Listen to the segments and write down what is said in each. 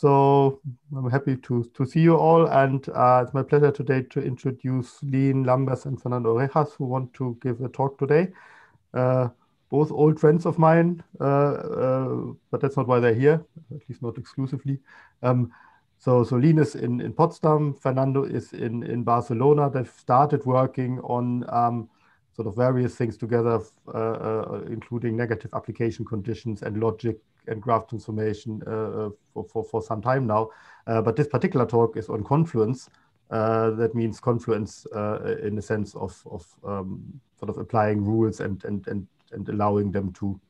so I'm happy to, to see you all. And uh, it's my pleasure today to introduce Leen Lambers and Fernando Orejas, who want to give a talk today. Uh, both old friends of mine, uh, uh, but that's not why they're here, at least not exclusively. Um, so, so Leen is in, in Potsdam, Fernando is in, in Barcelona. They've started working on um, sort of various things together, uh, uh, including negative application conditions and logic and graph transformation uh, for, for, for some time now. but this particular talk is on confluence. that means confluence in the sense of, of um, sort of applying rules and, and, and, and allowing them to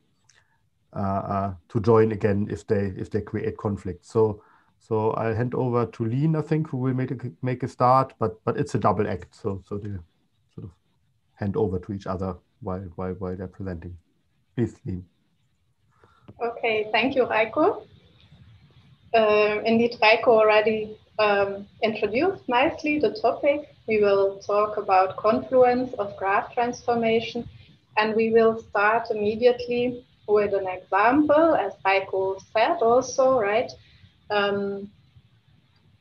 uh, to join again if they if they create conflict. So so I'll hand over to Leen, I think, who will make a make a start. But but it's a double act. So so they sort of hand over to each other while, while, while they're presenting. Please, Leen. Okay, thank you, Reiko. Uh, indeed, Reiko already um, introduced nicely the topic. We will talk about confluence of graph transformation, and we will start immediately with an example, as Reiko said also, right? Um,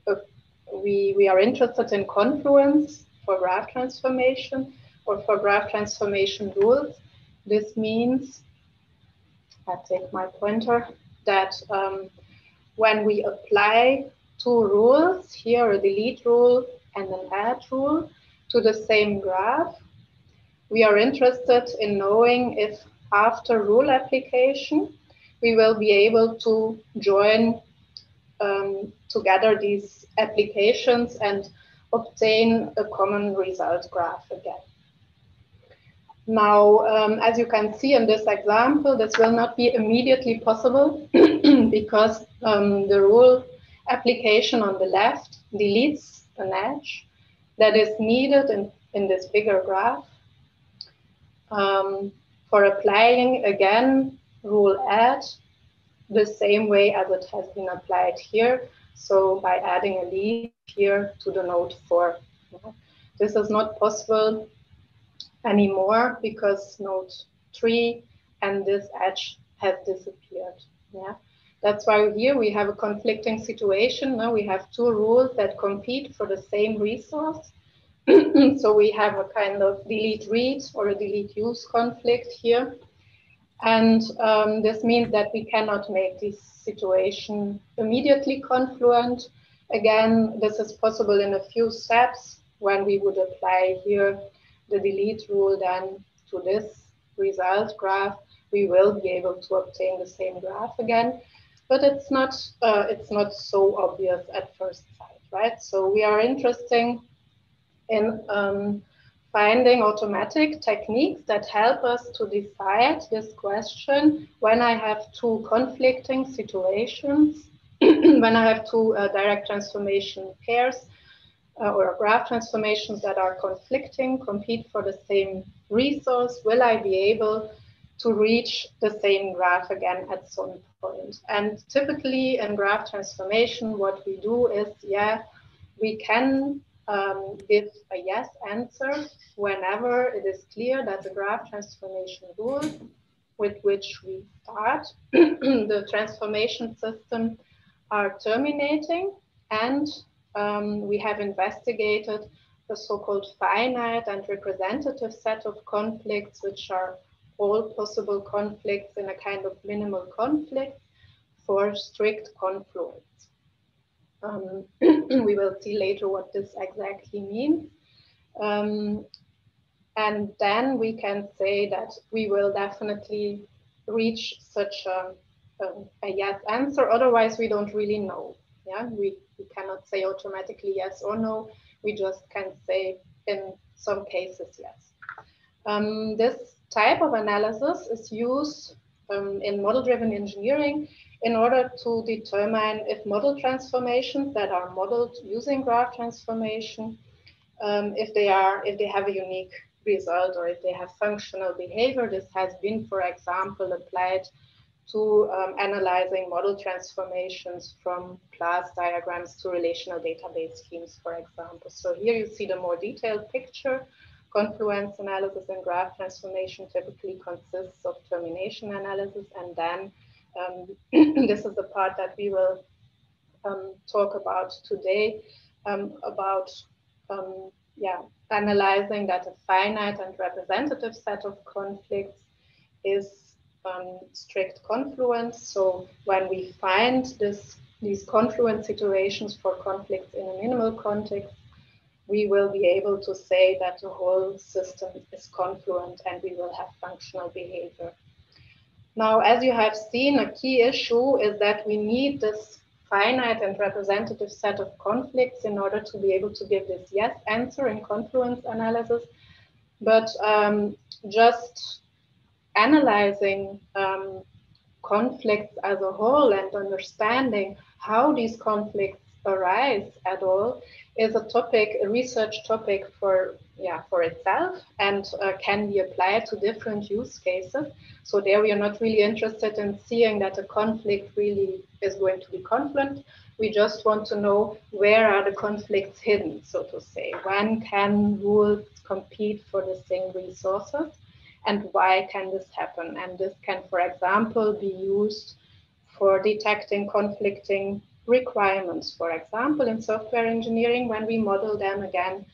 uh, we, we are interested in confluence for graph transformation, or for graph transformation rules. This means, I take my pointer, that um, when we apply two rules, here a delete rule and an add rule, to the same graph, we are interested in knowing if after rule application, we will be able to join um, together these applications and obtain a common result graph again. Now, um, as you can see in this example, this will not be immediately possible because um, the rule application on the left deletes an edge that is needed in, in this bigger graph. Um, for applying again rule add the same way as it has been applied here. So by adding a leaf here to the node 4. This is not possible anymore because node 3 and this edge has disappeared. Yeah, That's why here we have a conflicting situation. Now we have two rules that compete for the same resource. so we have a kind of delete read or a delete use conflict here. And um, this means that we cannot make this situation immediately confluent. Again, this is possible in a few steps when we would apply here the delete rule then to this result graph, we will be able to obtain the same graph again. But it's not, uh, it's not so obvious at first sight, right? So we are interested in um, finding automatic techniques that help us to decide this question when I have two conflicting situations, when I have two uh, direct transformation pairs uh, or graph transformations that are conflicting compete for the same resource, will I be able to reach the same graph again at some point? And typically in graph transformation, what we do is, yeah, we can um, give a yes answer whenever it is clear that the graph transformation rule with which we start the transformation system are terminating and um, we have investigated the so-called finite and representative set of conflicts, which are all possible conflicts in a kind of minimal conflict for strict confluence. Um, we will see later what this exactly means. Um, and then we can say that we will definitely reach such a, a, a yes answer. Otherwise, we don't really know. Yeah, we we cannot say automatically yes or no. We just can say in some cases yes. Um, this type of analysis is used um, in model-driven engineering in order to determine if model transformations that are modeled using graph transformation, um, if they are, if they have a unique result or if they have functional behavior. This has been, for example, applied to um, analyzing model transformations from class diagrams to relational database schemes, for example. So here you see the more detailed picture. Confluence analysis and graph transformation typically consists of termination analysis. And then um, this is the part that we will um, talk about today, um, about um, yeah, analyzing that a finite and representative set of conflicts is um, strict confluence. So when we find this, these confluence situations for conflicts in a minimal context, we will be able to say that the whole system is confluent and we will have functional behavior. Now, as you have seen, a key issue is that we need this finite and representative set of conflicts in order to be able to give this yes answer in confluence analysis. But um, just analyzing um, conflicts as a whole and understanding how these conflicts arise at all is a topic, a research topic for yeah for itself, and uh, can be applied to different use cases. So there we are not really interested in seeing that a conflict really is going to be confluent. We just want to know where are the conflicts hidden, so to say. When can rules compete for the same resources? And why can this happen? And this can, for example, be used for detecting conflicting requirements, for example, in software engineering, when we model them again,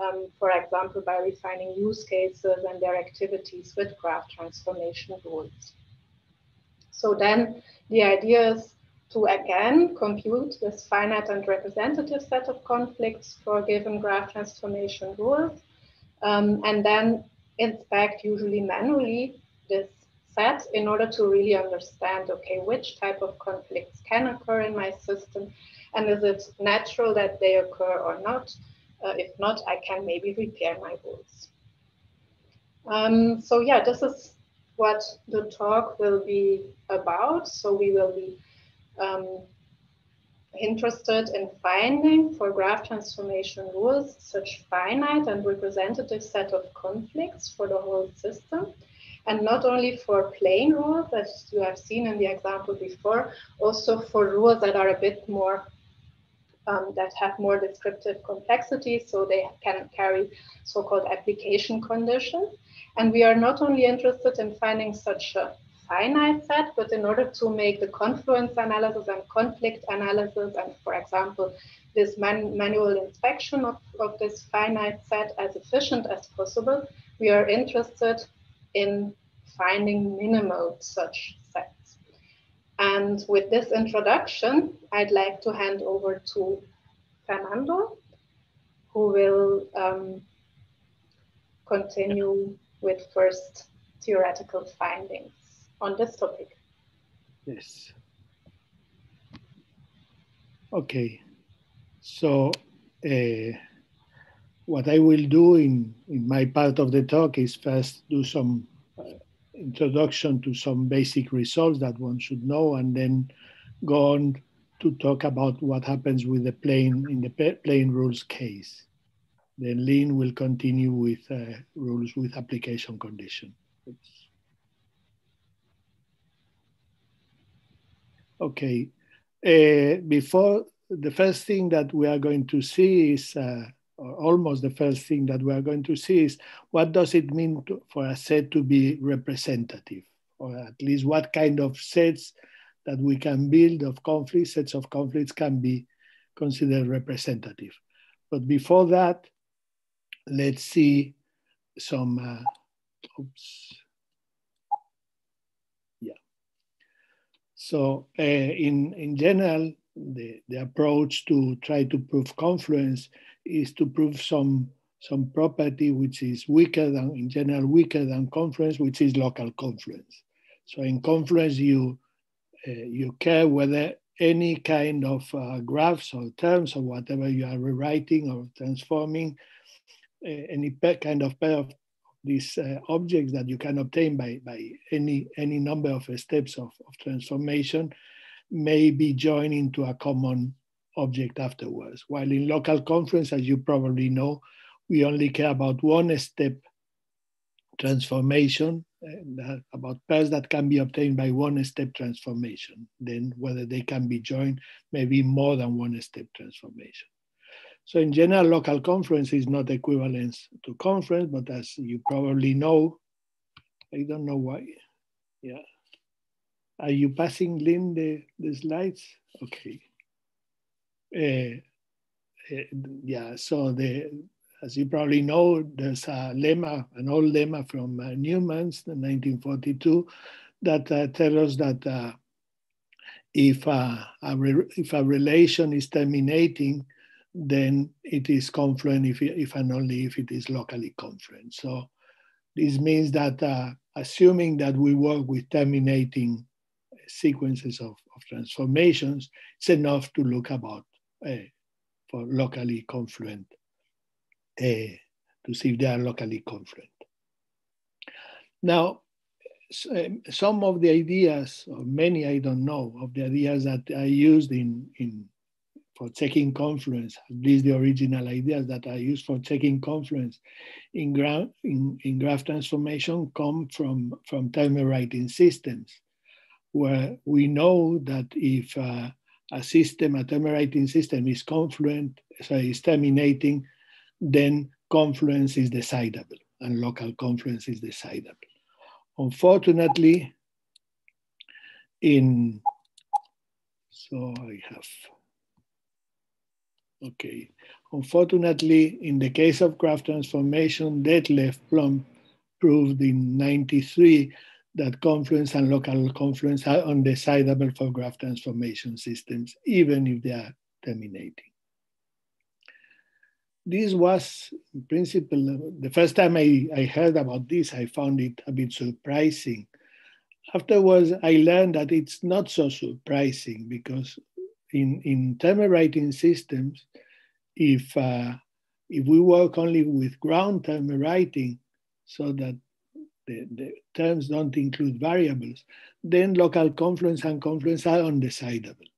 um, for example, by refining use cases and their activities with graph transformation rules. So then the idea is to again compute this finite and representative set of conflicts for given graph transformation rules, um, and then inspect usually manually this set in order to really understand, okay, which type of conflicts can occur in my system and is it natural that they occur or not? Uh, if not, I can maybe repair my rules. Um, so yeah, this is what the talk will be about. So we will be um, interested in finding for graph transformation rules such finite and representative set of conflicts for the whole system and not only for plain rules, as you have seen in the example before, also for rules that are a bit more, um, that have more descriptive complexity, so they can carry so-called application conditions. And we are not only interested in finding such a finite set, but in order to make the confluence analysis and conflict analysis, and for example, this man manual inspection of, of this finite set as efficient as possible, we are interested in finding minimal such sets. And with this introduction, I'd like to hand over to Fernando, who will um, continue with first theoretical findings on this topic. Yes. Okay. So uh, what I will do in, in my part of the talk is first do some uh, introduction to some basic results that one should know and then go on to talk about what happens with the plain in the plain rules case. Then Leen will continue with uh, rules with application condition. Okay, uh, before the first thing that we are going to see is uh, or almost the first thing that we are going to see is what does it mean to, for a set to be representative, or at least what kind of sets that we can build of conflicts, sets of conflicts can be considered representative. But before that, let's see some, uh, oops. So uh, in, in general, the, the approach to try to prove confluence is to prove some some property which is weaker than in general weaker than confluence, which is local confluence. So in confluence, you uh, you care whether any kind of uh, graphs or terms or whatever you are rewriting or transforming, uh, any kind of pair of these uh, objects that you can obtain by, by any, any number of steps of, of transformation may be joined into a common object afterwards. While in local confluence, as you probably know, we only care about one step transformation, uh, about pairs that can be obtained by one step transformation. Then whether they can be joined, maybe more than one step transformation. So in general, local confluence is not equivalent to confluence, but as you probably know, I don't know why. Yeah. Are you passing, Leen, the, the slides? Okay. uh, yeah, so the as you probably know, there's a lemma, an old lemma from uh, Newman's, 1942, that uh, tells us that uh, if, uh, a if a relation is terminating, then it is confluent if, if and only if it is locally confluent. So this means that uh, assuming that we work with terminating sequences of, of transformations, it's enough to look about uh, for locally confluent uh, to see if they are locally confluent. Now, um, some of the ideas, or many I don't know, of the ideas that I used in, in for checking confluence, at least the original ideas that I used for checking confluence in, gra in, in graph transformation come from, from term rewriting systems, where we know that if uh, a system, a term rewriting system is confluent, so is terminating, then confluence is decidable and local confluence is decidable. Unfortunately, in, so I have, okay. Unfortunately, in the case of graph transformation, Detlef Plump proved in 93 that confluence and local confluence are undecidable for graph transformation systems, even if they are terminating this was, in principle, the first time I, I heard about this, I found it a bit surprising. Afterwards, I learned that it's not so surprising because in, in term writing systems, if, uh, if we work only with ground term writing so that the, the terms don't include variables, then local confluence and confluence are undecidable,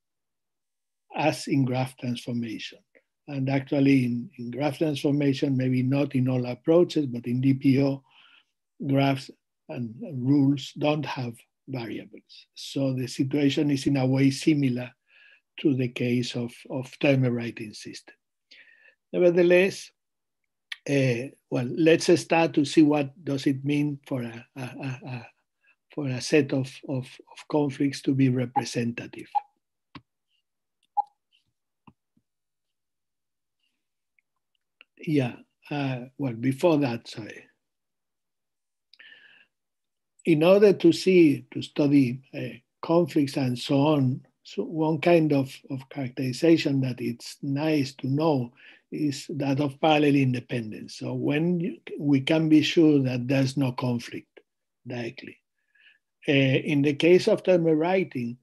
as in graph transformation. And actually in, in graph transformation, maybe not in all approaches, but in DPO, graphs and rules don't have variables. So the situation is in a way similar to the case of, of term writing system. Nevertheless, uh, well, let's start to see what does it mean for a, a, a, a for a set of, of, of conflicts to be representative. yeah, uh, well, before that, sorry. In order to see, to study uh, conflicts and so on, so one kind of, of characterization that it's nice to know is that of parallel independence. So when you, we can be sure that there's no conflict directly. Uh, in the case of term writing,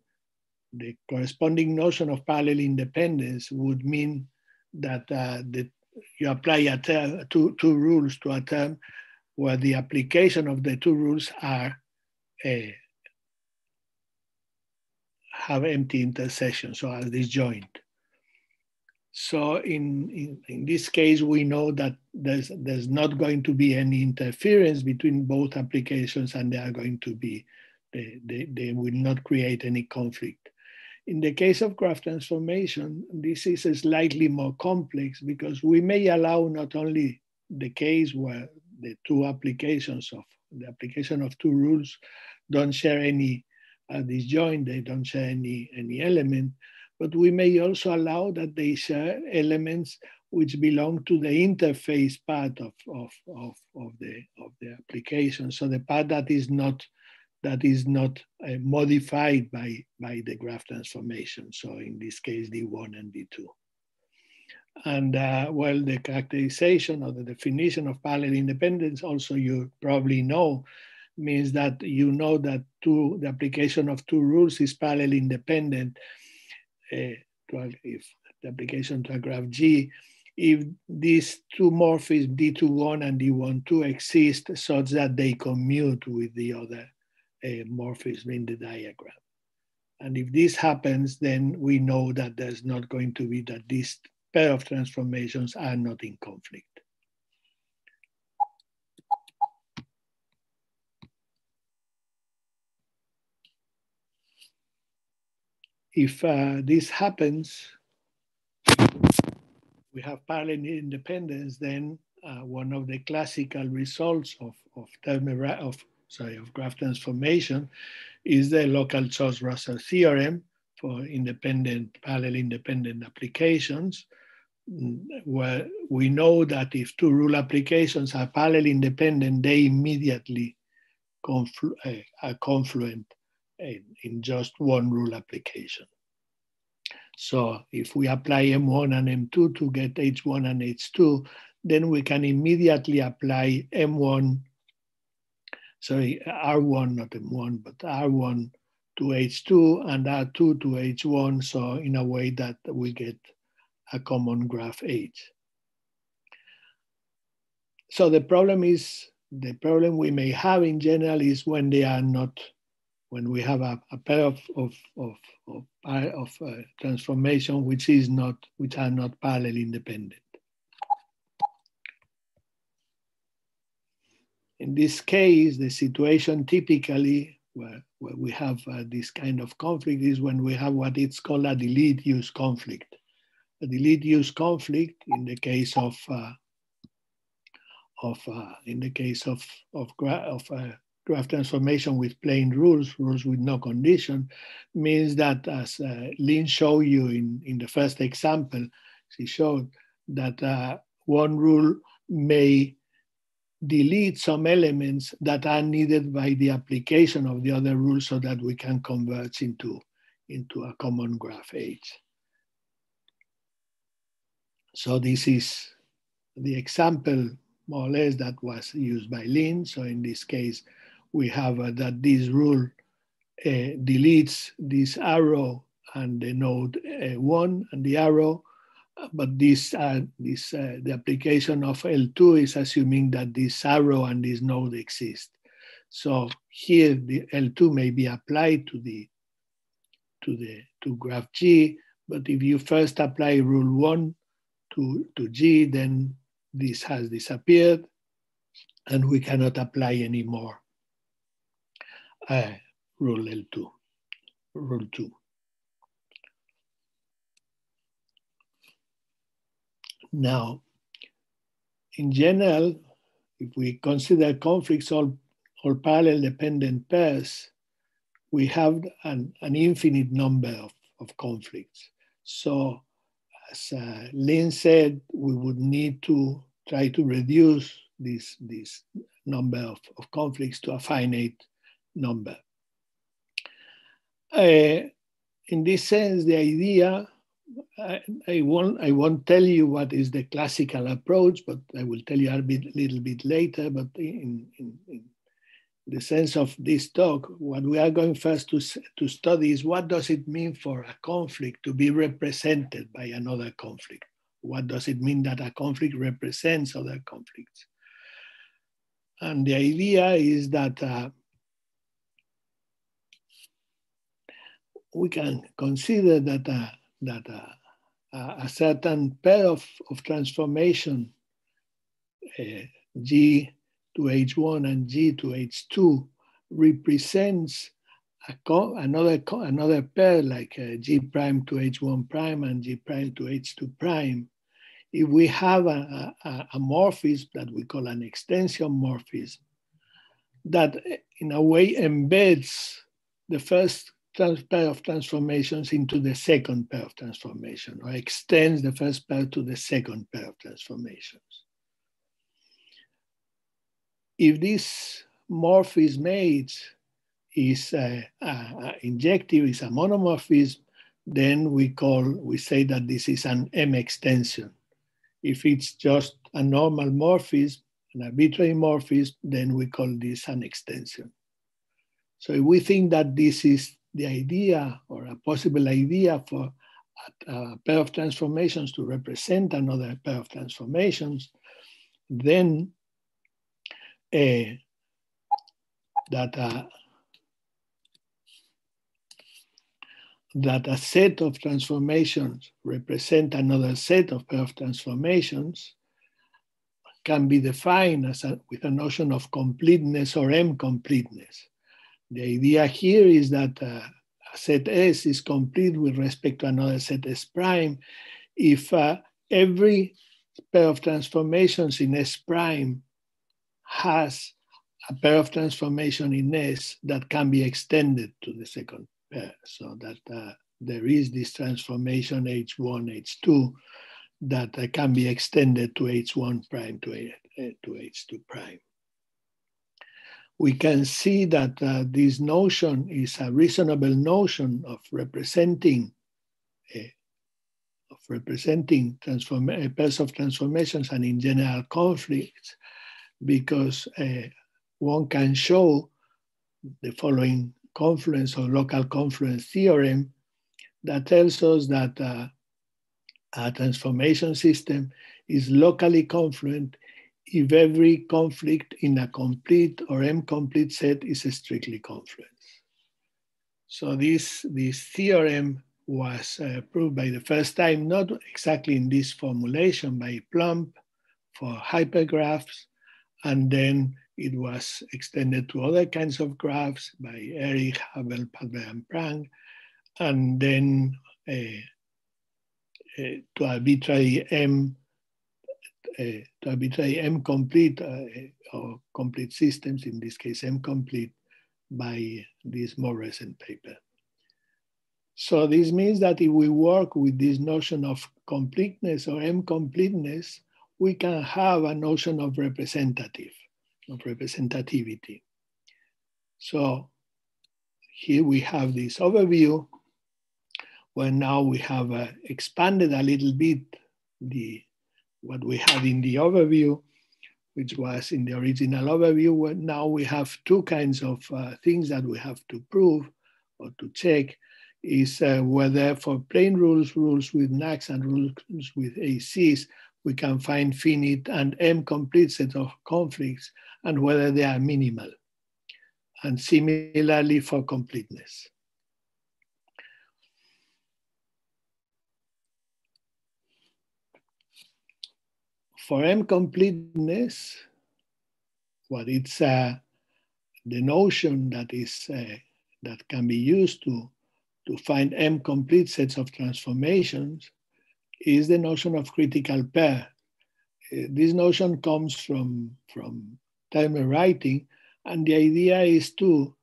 the corresponding notion of parallel independence would mean that uh, the you apply a two, two rules to a term where the application of the two rules are uh, have empty intersections, so are disjoint. So in, in, in, this case, we know that there's, there's not going to be any interference between both applications and they are going to be, they, they, they will not create any conflict. In the case of graph transformation, this is slightly more complex because we may allow not only the case where the two applications of the application of two rules don't share any uh, disjoint, they don't share any, any element, but we may also allow that they share elements which belong to the interface part of, of, of, of, the, of the application. So the part that is not that is not uh, modified by, by the graph transformation. So in this case, D1 and D2. And uh, well, the characterization or the definition of parallel independence also you probably know means that you know that two, the application of two rules is parallel independent uh, if the application to a graph G, if these two morphisms D21 and D12 exist such that they commute with the other a morphism in the diagram. And if this happens, then we know that there's not going to be that these pair of transformations are not in conflict. If uh, this happens, we have parallel independence, then uh, one of the classical results of, of, of sorry, of graph transformation is the local Church-Rosser theorem for independent, parallel independent applications, where we know that if two rule applications are parallel independent, they immediately conflu uh, are confluent in, in just one rule application. So if we apply M1 and M2 to get H1 and H2, then we can immediately apply M1, sorry, R1, not M1, but R1 to H2 and R2 to H1. So in a way that we get a common graph H. So the problem is, the problem we may have in general is when they are not, when we have a, a pair of, of, of, of, of uh, transformation which is not, which are not parallel independent. In this case, the situation typically where, where we have uh, this kind of conflict is when we have what it's called a delete use conflict. A delete use conflict in the case of uh, of uh, in the case of of, of uh, graph transformation with plain rules, rules with no condition, means that as uh, Leen showed you in, in the first example, she showed that uh, one rule may delete some elements that are needed by the application of the other rules so that we can converge into, into a common graph H. So this is the example more or less that was used by Leen. So in this case, we have uh, that this rule uh, deletes this arrow and the node uh, one and the arrow. But this, this the application of L2 is assuming that this arrow and this node exist. So here the L2 may be applied to the to the to graph G, but if you first apply rule one to, to G, then this has disappeared and we cannot apply anymore uh, rule L2, rule two. Now, in general, if we consider conflicts all, all parallel dependent pairs, we have an, an infinite number of, of conflicts. So as uh, Leen said, we would need to try to reduce this, this number of, of conflicts to a finite number. Uh, in this sense, the idea I, I, won't I won't tell you what is the classical approach, but I will tell you a bit, little bit later. But in, in, in, the sense of this talk, what we are going first to, to study is what does it mean for a conflict to be represented by another conflict? What does it mean that a conflict represents other conflicts? And the idea is that uh, we can consider that uh, that uh, a certain pair of, of transformation, uh, G to H1 and G to H2, represents another, another pair like uh, G prime to H1 prime and G prime to H2 prime. If we have a, a, a morphism that we call an extension morphism, that in a way embeds the first pair of transformations into the second pair of transformation or extends the first pair to the second pair of transformations. If this morphism made is uh, uh, injective, is a monomorphism, then we call, we say that this is an M extension. If it's just a normal morphism, an arbitrary morphism, then we call this an extension. So if we think that this is the idea or a possible idea for a, pair of transformations to represent another pair of transformations, then uh, that uh, that a set of transformations represent another set of pair of transformations can be defined as a, with a notion of completeness or M-completeness. The idea here is that uh, set S is complete with respect to another set S prime if uh, every pair of transformations in S prime has a pair of transformation in S that can be extended to the second pair. So that uh, there is this transformation H1, H2 that uh, can be extended to H1 prime to, uh, to H2 prime. We can see that uh, this notion is a reasonable notion of representing uh, of representing transform pairs of transformations and in general conflicts because uh, one can show the following confluence or local confluence theorem that tells us that uh, a transformation system is locally confluent if every conflict in a complete or M-complete set is strictly confluent. So this, this theorem was uh, proved by the first time, not exactly in this formulation by Plump for hypergraphs, and then it was extended to other kinds of graphs by Ehrig, Habel, Palmer, and Prange, and then uh, uh, to arbitrary M uh, to arbitrary M complete uh, or complete systems, in this case M complete, by this more recent paper. So this means that if we work with this notion of completeness or M completeness, we can have a notion of representative, of representativity. So here we have this overview where now we have uh, expanded a little bit the what we had in the overview, which was in the original overview. Now we have two kinds of uh, things that we have to prove or to check is uh, whether for plain rules, rules with NACs and rules with ACs, we can find finite and M complete set of conflicts and whether they are minimal. And similarly for completeness. For M completeness, what it's uh, the notion that is uh, that can be used to to find M complete sets of transformations is the notion of critical pair. Uh, this notion comes from, from term rewriting, and the idea is to,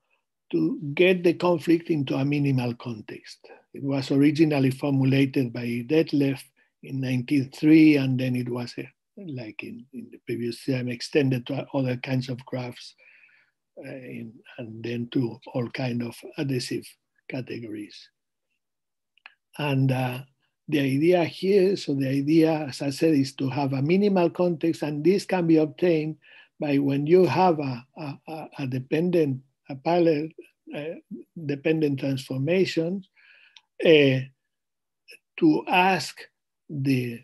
to get the conflict into a minimal context. It was originally formulated by Detlef in 1903, and then it was, uh, like in, in the previous theorem, extended to other kinds of graphs, uh, in, and then to all kind of adhesive categories. And uh, the idea here, so the idea, as I said, is to have a minimal context, and this can be obtained by when you have a, a, a dependent, a parallel uh, dependent transformation, uh, to ask the,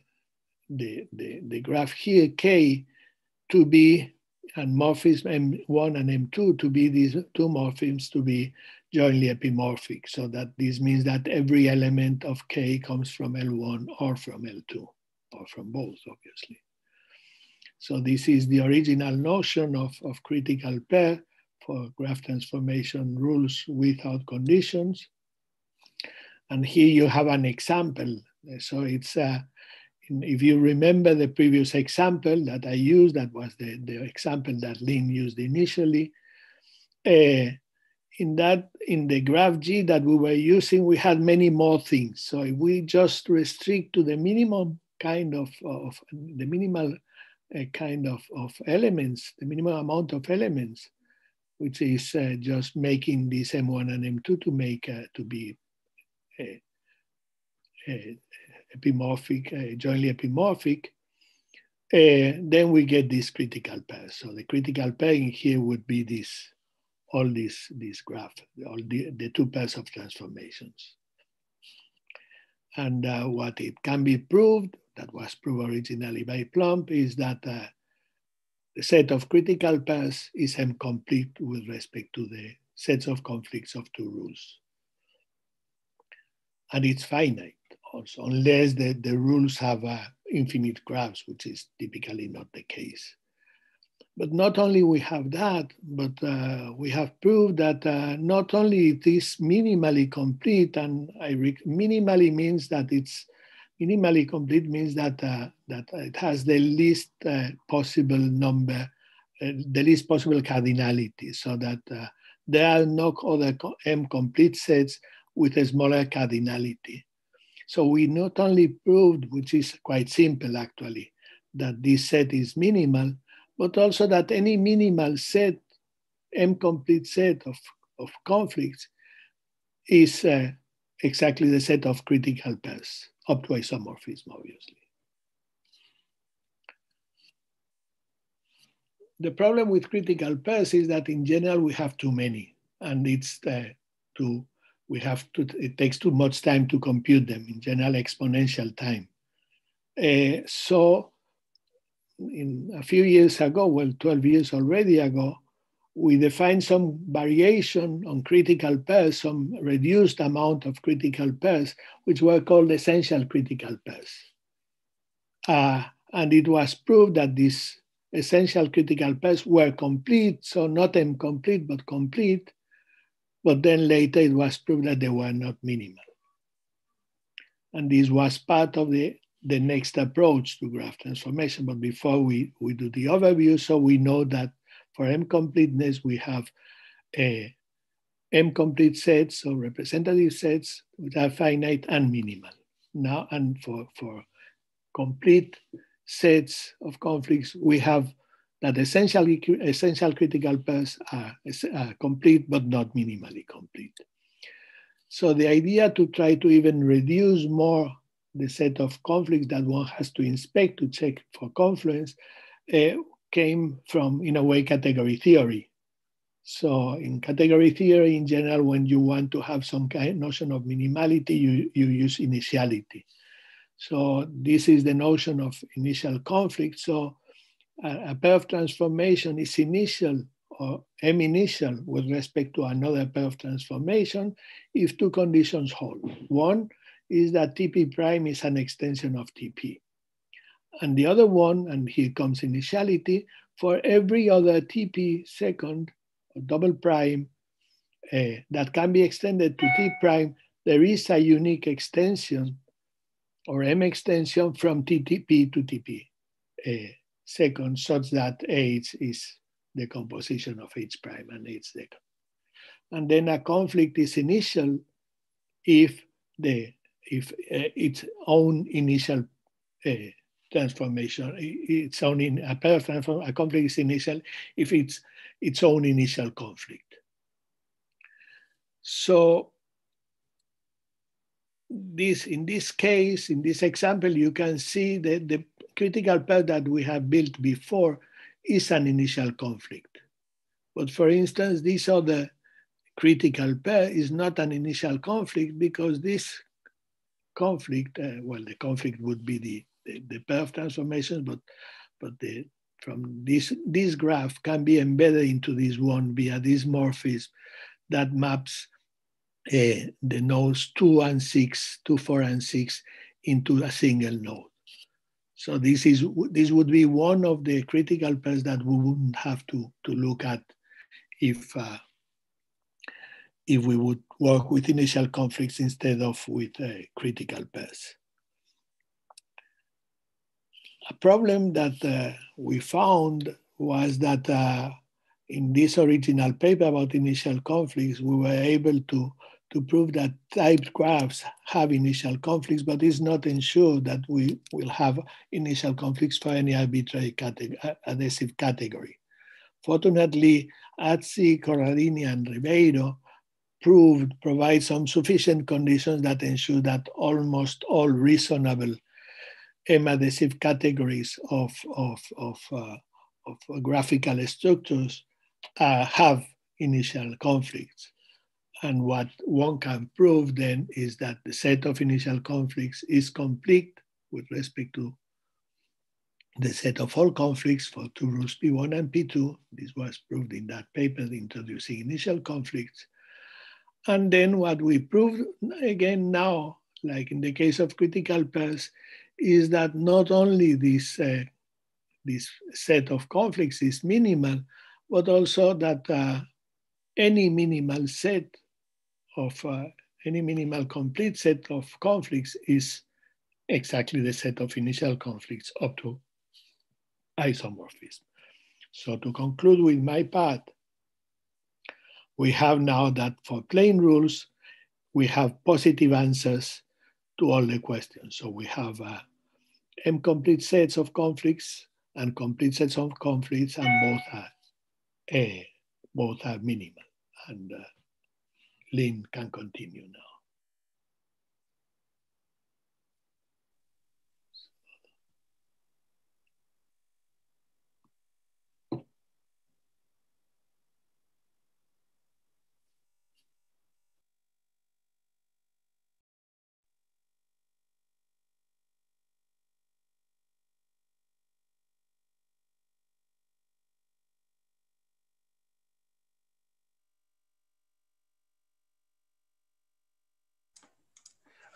the, the, the graph here, K, to be, and morphism M1 and M2 to be these two morphisms to be jointly epimorphic. So that this means that every element of K comes from L1 or from L2, or from both, obviously. So this is the original notion of, of critical pair for graph transformation rules without conditions. And here you have an example. So it's, uh, if you remember the previous example that I used, that was the, the example that Leen used initially, uh, in that in the graph G that we were using, we had many more things. So if we just restrict to the minimum kind of, of the minimal uh, kind of, of elements, the minimal amount of elements, which is uh, just making this M1 and M2 to make uh, to be uh, uh, epimorphic, uh, jointly epimorphic, then we get this critical pair. So the critical pair in here would be this all this, this graph, all the, the two pairs of transformations. And uh, what it can be proved, that was proved originally by Plump, is that uh, the set of critical pairs is M-complete with respect to the sets of conflicts of two rules. And it's finite also, unless the, the rules have uh, infinite graphs, which is typically not the case. But not only we have that, but uh, we have proved that uh, not only it is minimally complete, and I minimally means that it's minimally complete means that uh, that it has the least uh, possible number, uh, the least possible cardinality, so that uh, there are no other M complete sets with a smaller cardinality. So we not only proved, which is quite simple actually, that this set is minimal, but also that any minimal set, M-complete set of, of conflicts is uh, exactly the set of critical pairs, up to isomorphism, obviously. The problem with critical pairs is that in general we have too many, and it's uh, too we have to, it takes too much time to compute them, in general exponential time. Uh, so in a few years ago, well, 12 years already ago, we defined some variation on critical pairs, some reduced amount of critical pairs, which were called essential critical pairs. Uh, and it was proved that these essential critical pairs were complete, so not incomplete, but complete, but then later it was proved that they were not minimal. And this was part of the, the next approach to graph transformation. But before we, we do the overview, so we know that for M-completeness, we have eh, a M-complete sets, so representative sets, which are finite and minimal. Now, and for, for complete sets of conflicts, we have that essentially essential critical pairs are, are complete but not minimally complete. So the idea to try to even reduce more the set of conflicts that one has to inspect to check for confluence uh, came from, in a way, category theory. So in category theory, in general, when you want to have some kind of notion of minimality, you, you use initiality. So this is the notion of initial conflict. So a, pair of transformation is initial or M initial with respect to another pair of transformation if two conditions hold. One is that TP prime is an extension of TP. And the other one, and here comes initiality, for every other TP second or double prime uh, that can be extended to T prime, there is a unique extension or M extension from TTP to TP. Uh, second such that H is the composition of H prime and H second. And then a conflict is initial if the if uh, its own initial uh, transformation, its own in, a pair transform, a conflict is initial if it's its own initial conflict. So this in this case, in this example, you can see that the critical pair that we have built before is an initial conflict. But for instance, this other critical pair is not an initial conflict because this conflict, uh, well, the conflict would be the, the, the, pair of transformations, but, but the, from this, this graph can be embedded into this one via this morphism that maps uh, the nodes two and six, two, four, and six into a single node. So this is this would be one of the critical pairs that we wouldn't have to, to look at if uh, if we would work with initial conflicts instead of with uh, critical pairs. A problem that uh, we found was that uh, in this original paper about initial conflicts, we were able to to prove that typed graphs have initial conflicts, but it's not ensured that we will have initial conflicts for any arbitrary category, adhesive category. Fortunately, Azzi, Corradini, and Ribeiro proved, provide some sufficient conditions that ensure that almost all reasonable M-adhesive categories of, of, of, uh, of graphical structures uh, have initial conflicts. And what one can prove then is that the set of initial conflicts is complete with respect to the set of all conflicts for two rules P1 and P2. This was proved in that paper introducing initial conflicts. And then what we proved again now, like in the case of critical pairs, is that not only this, uh, this set of conflicts is minimal, but also that uh, any minimal set of uh, any minimal complete set of conflicts is exactly the set of initial conflicts up to isomorphism. So to conclude with my part, we have now that for plain rules, we have positive answers to all the questions. So we have uh, M complete sets of conflicts and complete sets of conflicts, and both are uh, both are minimal. And uh, Leen can continue now.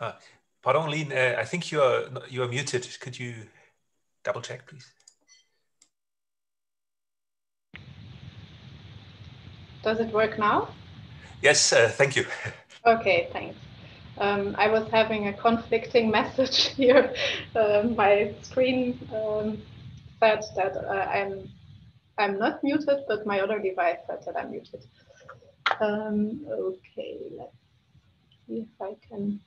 Uh, pardon, Leen, uh, I think you are you are muted. Could you double check, please? Does it work now? Yes, uh, thank you. Okay, thanks. Um, I was having a conflicting message here. Um, my screen um, said that uh, I'm I'm not muted, but my other device said that I'm muted. Um, okay, let's see if I can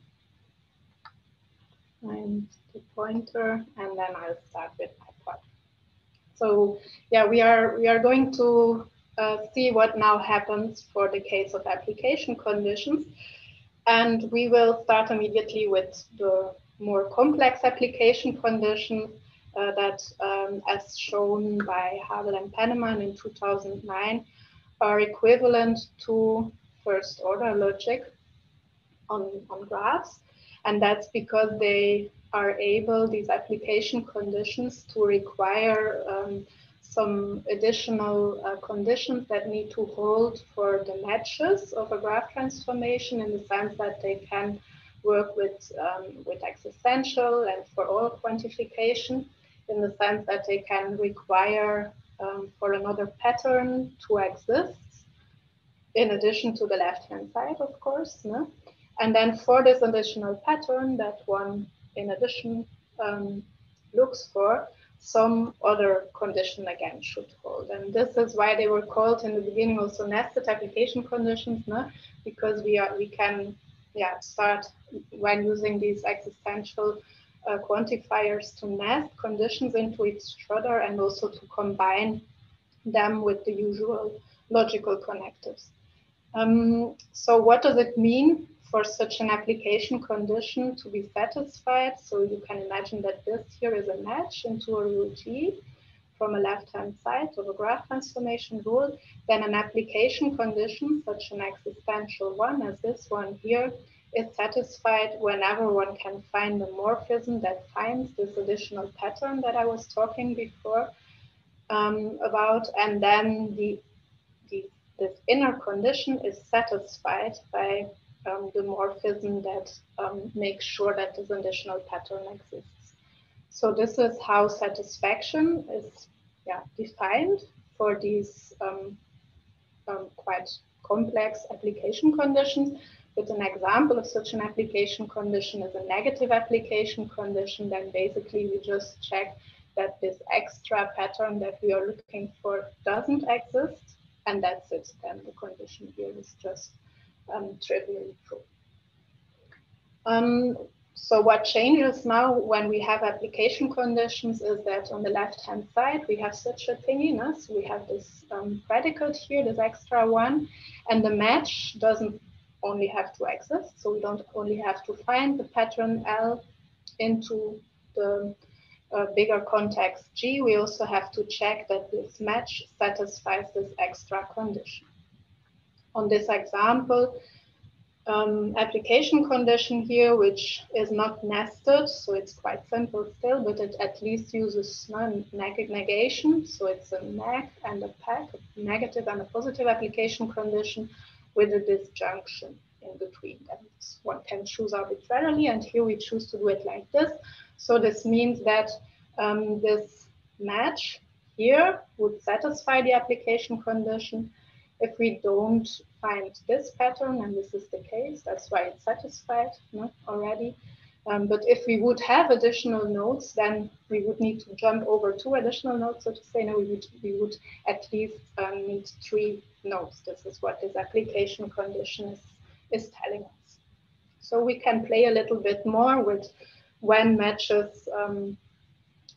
find the pointer and then I'll start with my part. So yeah, we are we are going to uh, see what now happens for the case of application conditions. And we will start immediately with the more complex application conditions uh, that, um, as shown by Habel and Pennemann in 2009, are equivalent to first order logic on, on graphs. And that's because they are able, these application conditions, to require um, some additional uh, conditions that need to hold for the matches of a graph transformation in the sense that they can work with, um, with existential and for all quantification in the sense that they can require um, for another pattern to exist in addition to the left hand side, of course. No? And then for this additional pattern that one in addition um, looks for, some other condition again should hold. And this is why they were called in the beginning also nested application conditions, no? because we are we can yeah start when using these existential uh, quantifiers to nest conditions into each other and also to combine them with the usual logical connectives. Um, so what does it mean for such an application condition to be satisfied. So you can imagine that this here is a match into a rule G from a left-hand side of a graph transformation rule, then an application condition, such an existential one as this one here, is satisfied whenever one can find a morphism that finds this additional pattern that I was talking before um, about, and then the, the this inner condition is satisfied by um, the morphism that um, makes sure that this additional pattern exists. So this is how satisfaction is yeah, defined for these um, um, quite complex application conditions. With an example of such an application condition is a negative application condition, then basically we just check that this extra pattern that we are looking for doesn't exist. And that's it. Then the condition here is just um, trivially true. Um, so what changes now when we have application conditions is that on the left-hand side, we have such a thinginess. We have this um, predicate here, this extra one, and the match doesn't only have to exist. So we don't only have to find the pattern L into the uh, bigger context G. We also have to check that this match satisfies this extra condition on this example, um, application condition here, which is not nested, so it's quite simple still, but it at least uses no, neg negation. So it's a NAC and a PAC, a negative and a positive application condition with a disjunction in between them. One can choose arbitrarily, and here we choose to do it like this. So this means that um, this match here would satisfy the application condition, if we don't find this pattern, and this is the case, that's why it's satisfied no, already. Um, but if we would have additional nodes, then we would need to jump over two additional nodes, so to say. No, we would, we would at least um, need three nodes. This is what this application condition is, is telling us. So we can play a little bit more with when matches um,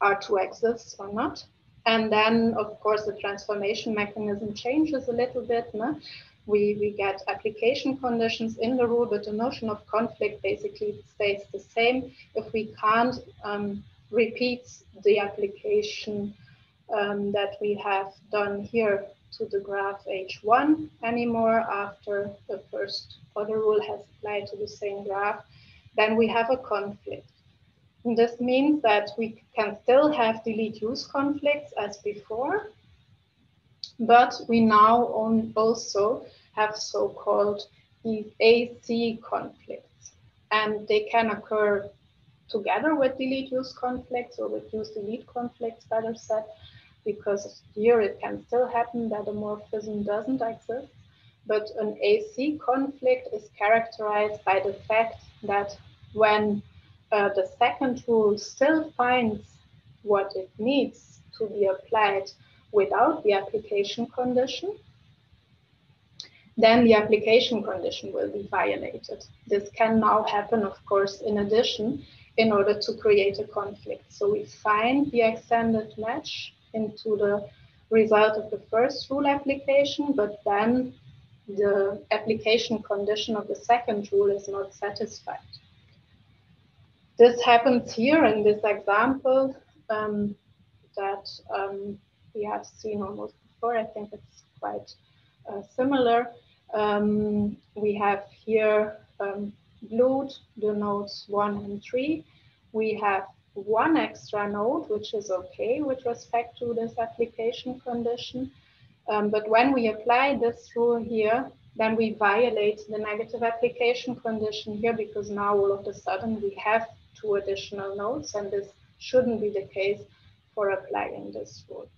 are to exist or not. And then, of course, the transformation mechanism changes a little bit. No? We, we get application conditions in the rule, but the notion of conflict basically stays the same. If we can't um, repeat the application um, that we have done here to the graph H1 anymore after the first other rule has applied to the same graph, then we have a conflict. This means that we can still have delete use conflicts as before, but we now also have so-called AC conflicts. And they can occur together with delete use conflicts or with use delete conflicts, better said, because here it can still happen that a morphism doesn't exist. But an AC conflict is characterized by the fact that when uh, the second rule still finds what it needs to be applied without the application condition, then the application condition will be violated. This can now happen, of course, in addition, in order to create a conflict. So we find the extended match into the result of the first rule application, but then the application condition of the second rule is not satisfied. This happens here in this example um, that um, we have seen almost before. I think it's quite uh, similar. Um, we have here um, blue the nodes one and three. We have one extra node, which is okay with respect to this application condition. Um, but when we apply this rule here, then we violate the negative application condition here because now all of a sudden we have two additional nodes, and this shouldn't be the case for applying this rule.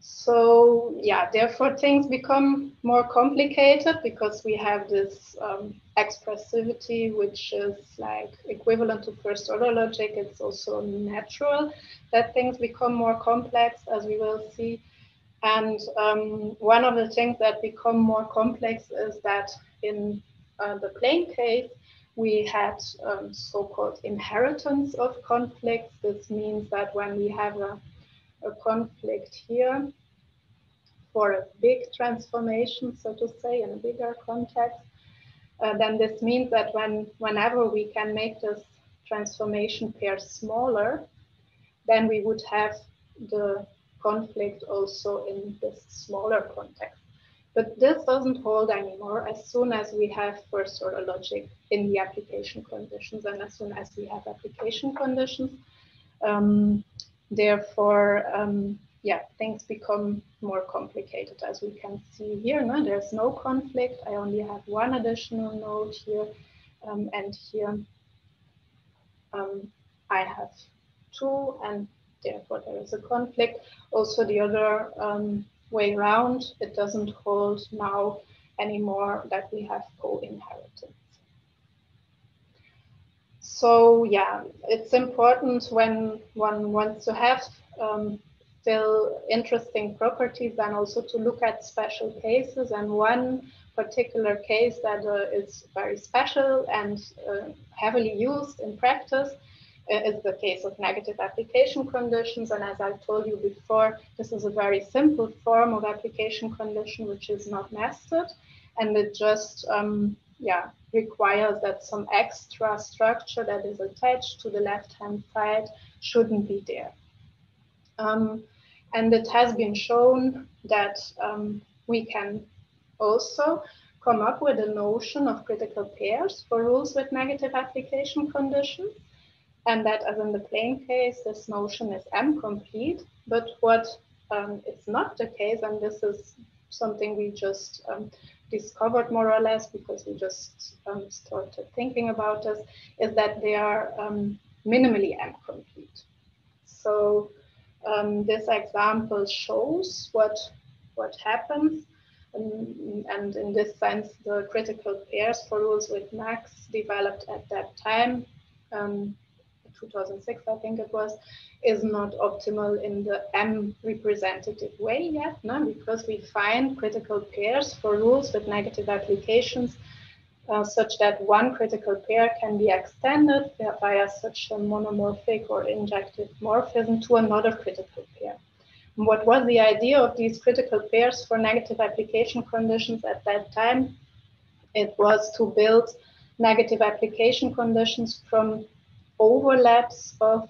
So yeah, therefore things become more complicated because we have this um, expressivity, which is like equivalent to first order logic. It's also natural that things become more complex, as we will see. And um, one of the things that become more complex is that in uh, the plain case, we had um, so-called inheritance of conflicts. This means that when we have a, a conflict here for a big transformation, so to say, in a bigger context, uh, then this means that when whenever we can make this transformation pair smaller, then we would have the conflict also in this smaller context. But this doesn't hold anymore as soon as we have first order logic in the application conditions and as soon as we have application conditions. Um, therefore, um, yeah, things become more complicated as we can see here. No? There's no conflict. I only have one additional node here um, and here um, I have two and therefore there is a conflict. Also the other um, way around. It doesn't hold now anymore that we have co-inheritance. So yeah, it's important when one wants to have um, still interesting properties and also to look at special cases. And one particular case that uh, is very special and uh, heavily used in practice is the case of negative application conditions. And as I told you before, this is a very simple form of application condition, which is not nested. And it just, um, yeah, requires that some extra structure that is attached to the left-hand side shouldn't be there. Um, and it has been shown that um, we can also come up with a notion of critical pairs for rules with negative application conditions and that as in the plain case, this notion is M complete. But what um, is not the case, and this is something we just um, discovered more or less because we just um, started thinking about this, is that they are um, minimally M complete. So um, this example shows what, what happens. Um, and in this sense, the critical pairs for rules with NACs developed at that time um, 2006, I think it was, is not optimal in the M representative way yet, no? because we find critical pairs for rules with negative applications uh, such that one critical pair can be extended via such a monomorphic or injective morphism to another critical pair. And what was the idea of these critical pairs for negative application conditions at that time? It was to build negative application conditions from overlaps of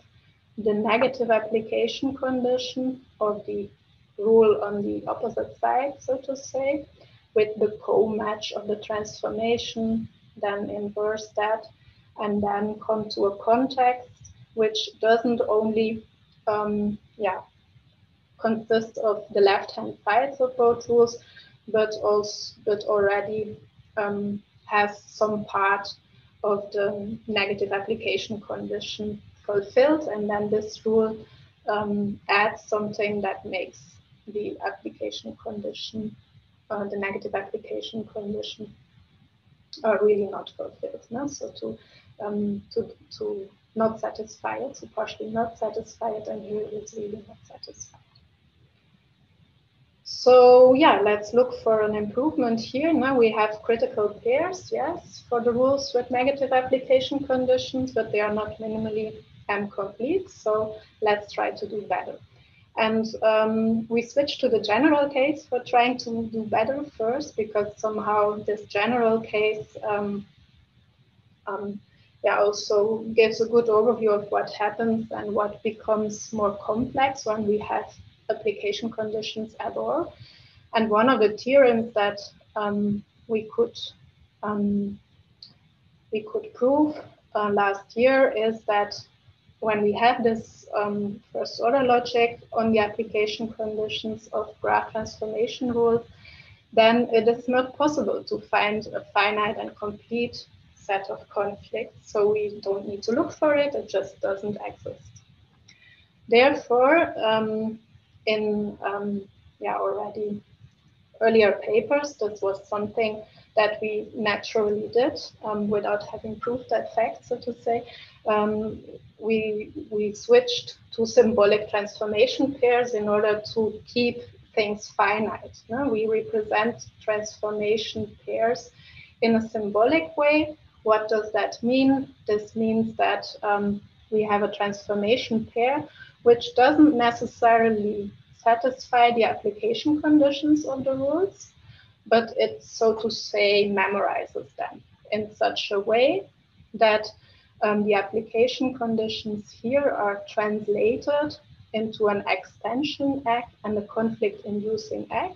the negative application condition of the rule on the opposite side, so to say, with the co-match of the transformation, then inverse that, and then come to a context which doesn't only um, yeah, consist of the left-hand sides of both rules, but also but already um, has some part of the negative application condition fulfilled, and then this rule um, adds something that makes the application condition uh, the negative application condition are really not fulfilled. No? So to, um, to, to not satisfy it, to partially not satisfy it, and here it's really not satisfied. So yeah, let's look for an improvement here. Now we have critical pairs, yes, for the rules with negative application conditions, but they are not minimally M complete. So let's try to do better. And um, we switch to the general case for trying to do better first, because somehow this general case um, um, yeah, also gives a good overview of what happens and what becomes more complex when we have application conditions at all. And one of the theorems that um, we could um, we could prove uh, last year is that when we have this um, first order logic on the application conditions of graph transformation rules, then it is not possible to find a finite and complete set of conflicts. So we don't need to look for it, it just doesn't exist. Therefore, um, in um, yeah, already earlier papers, this was something that we naturally did um, without having proved that fact, so to say um, we, we switched to symbolic transformation pairs in order to keep things finite. No? We represent transformation pairs in a symbolic way. What does that mean? This means that um, we have a transformation pair which doesn't necessarily satisfy the application conditions of the rules, but it, so to say, memorizes them in such a way that um, the application conditions here are translated into an extension AC and a conflict inducing AC.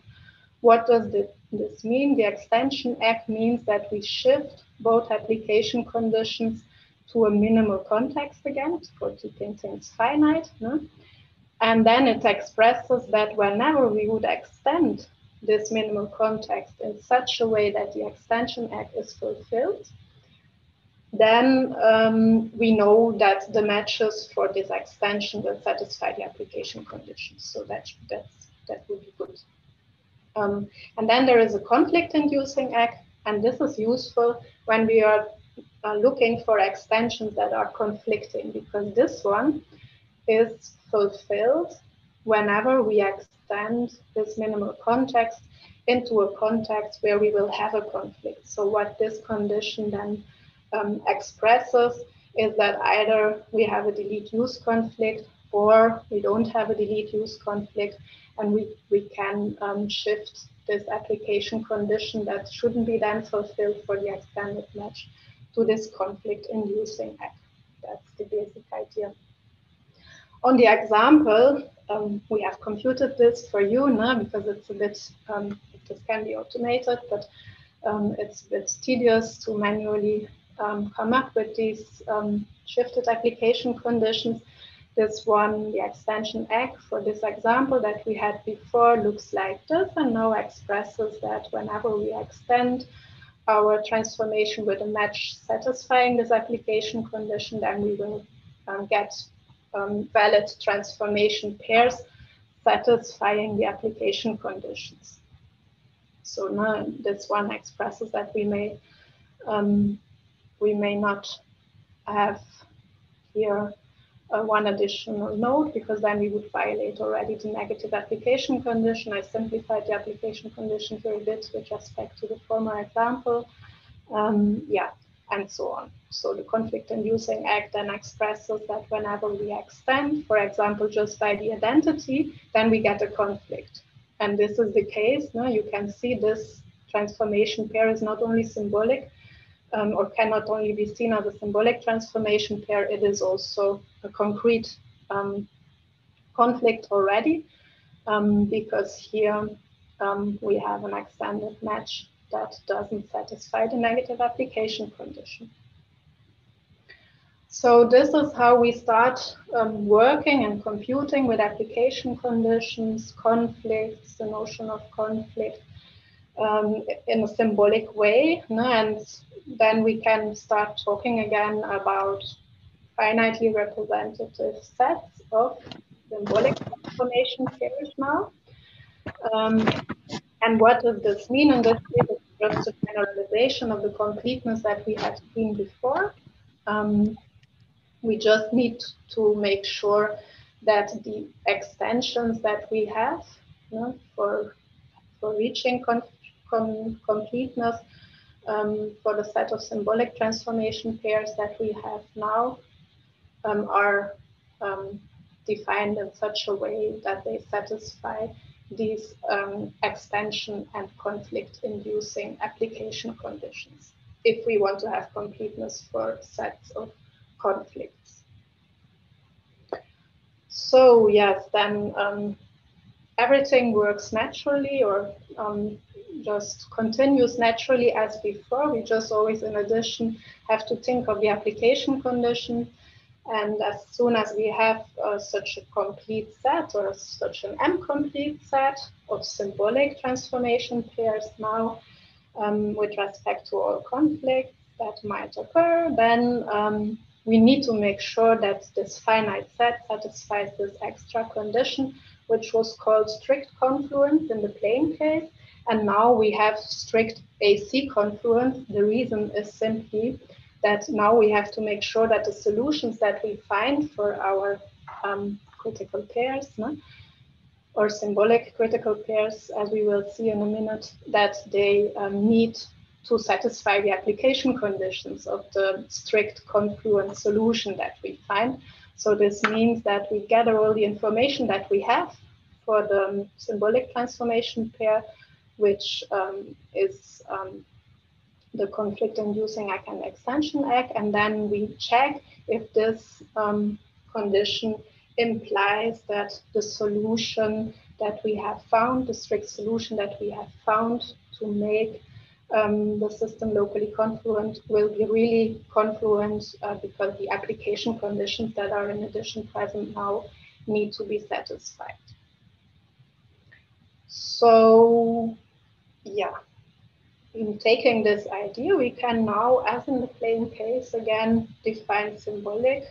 What does this mean? The extension AC means that we shift both application conditions to a minimal context again for keeping things finite. No? And then it expresses that whenever we would extend this minimal context in such a way that the extension AC is fulfilled, then um, we know that the matches for this extension will satisfy the application conditions. So that, that's, that would be good. Um, and then there is a conflict inducing AC, and this is useful when we are looking for extensions that are conflicting, because this one is fulfilled whenever we extend this minimal context into a context where we will have a conflict. So what this condition then um, expresses is that either we have a delete use conflict or we don't have a delete use conflict and we, we can um, shift this application condition that shouldn't be then fulfilled for the extended match to this conflict inducing AC. That's the basic idea. On the example, um, we have computed this for you now because it's a bit, um, this can be automated, but um, it's a bit tedious to manually um, come up with these um, shifted application conditions. This one, the extension AC for this example that we had before looks like this and now expresses that whenever we extend our transformation with a match satisfying this application condition, then we will um, get um, valid transformation pairs satisfying the application conditions. So now this one expresses that we may um, we may not have here uh, one additional node because then we would violate already the negative application condition. I simplified the application condition here a bit with respect to the former example. Um, yeah, and so on. So the conflict-inducing AC then expresses that whenever we extend, for example, just by the identity, then we get a conflict. And this is the case. No? You can see this transformation pair is not only symbolic um, or cannot only be seen as a symbolic transformation pair, it is also a concrete um, conflict already um, because here um, we have an extended match that doesn't satisfy the negative application condition. So this is how we start um, working and computing with application conditions, conflicts, the notion of conflict um, in a symbolic way. No? And then we can start talking again about finitely representative sets of symbolic transformation pairs now. Um, and what does this mean? And this is just a generalization of the completeness that we have seen before. Um, we just need to make sure that the extensions that we have you know, for, for reaching com com completeness um, for the set of symbolic transformation pairs that we have now um, are um, defined in such a way that they satisfy these um, extension and conflict inducing application conditions if we want to have completeness for sets of conflicts. So yes, then um, everything works naturally or um, just continues naturally as before. We just always, in addition, have to think of the application condition and as soon as we have uh, such a complete set or such an M-complete set of symbolic transformation pairs now um, with respect to all conflicts that might occur, then um, we need to make sure that this finite set satisfies this extra condition, which was called strict confluence in the plain case. And now we have strict AC confluence. The reason is simply that now we have to make sure that the solutions that we find for our um, critical pairs no? or symbolic critical pairs, as we will see in a minute, that they um, need to satisfy the application conditions of the strict confluent solution that we find. So this means that we gather all the information that we have for the symbolic transformation pair, which um, is um, the conflict inducing AC and extension AC, and then we check if this um, condition implies that the solution that we have found, the strict solution that we have found to make um, the system locally confluent will be really confluent uh, because the application conditions that are in addition present now need to be satisfied. So yeah, in taking this idea, we can now, as in the plain case, again, define symbolic.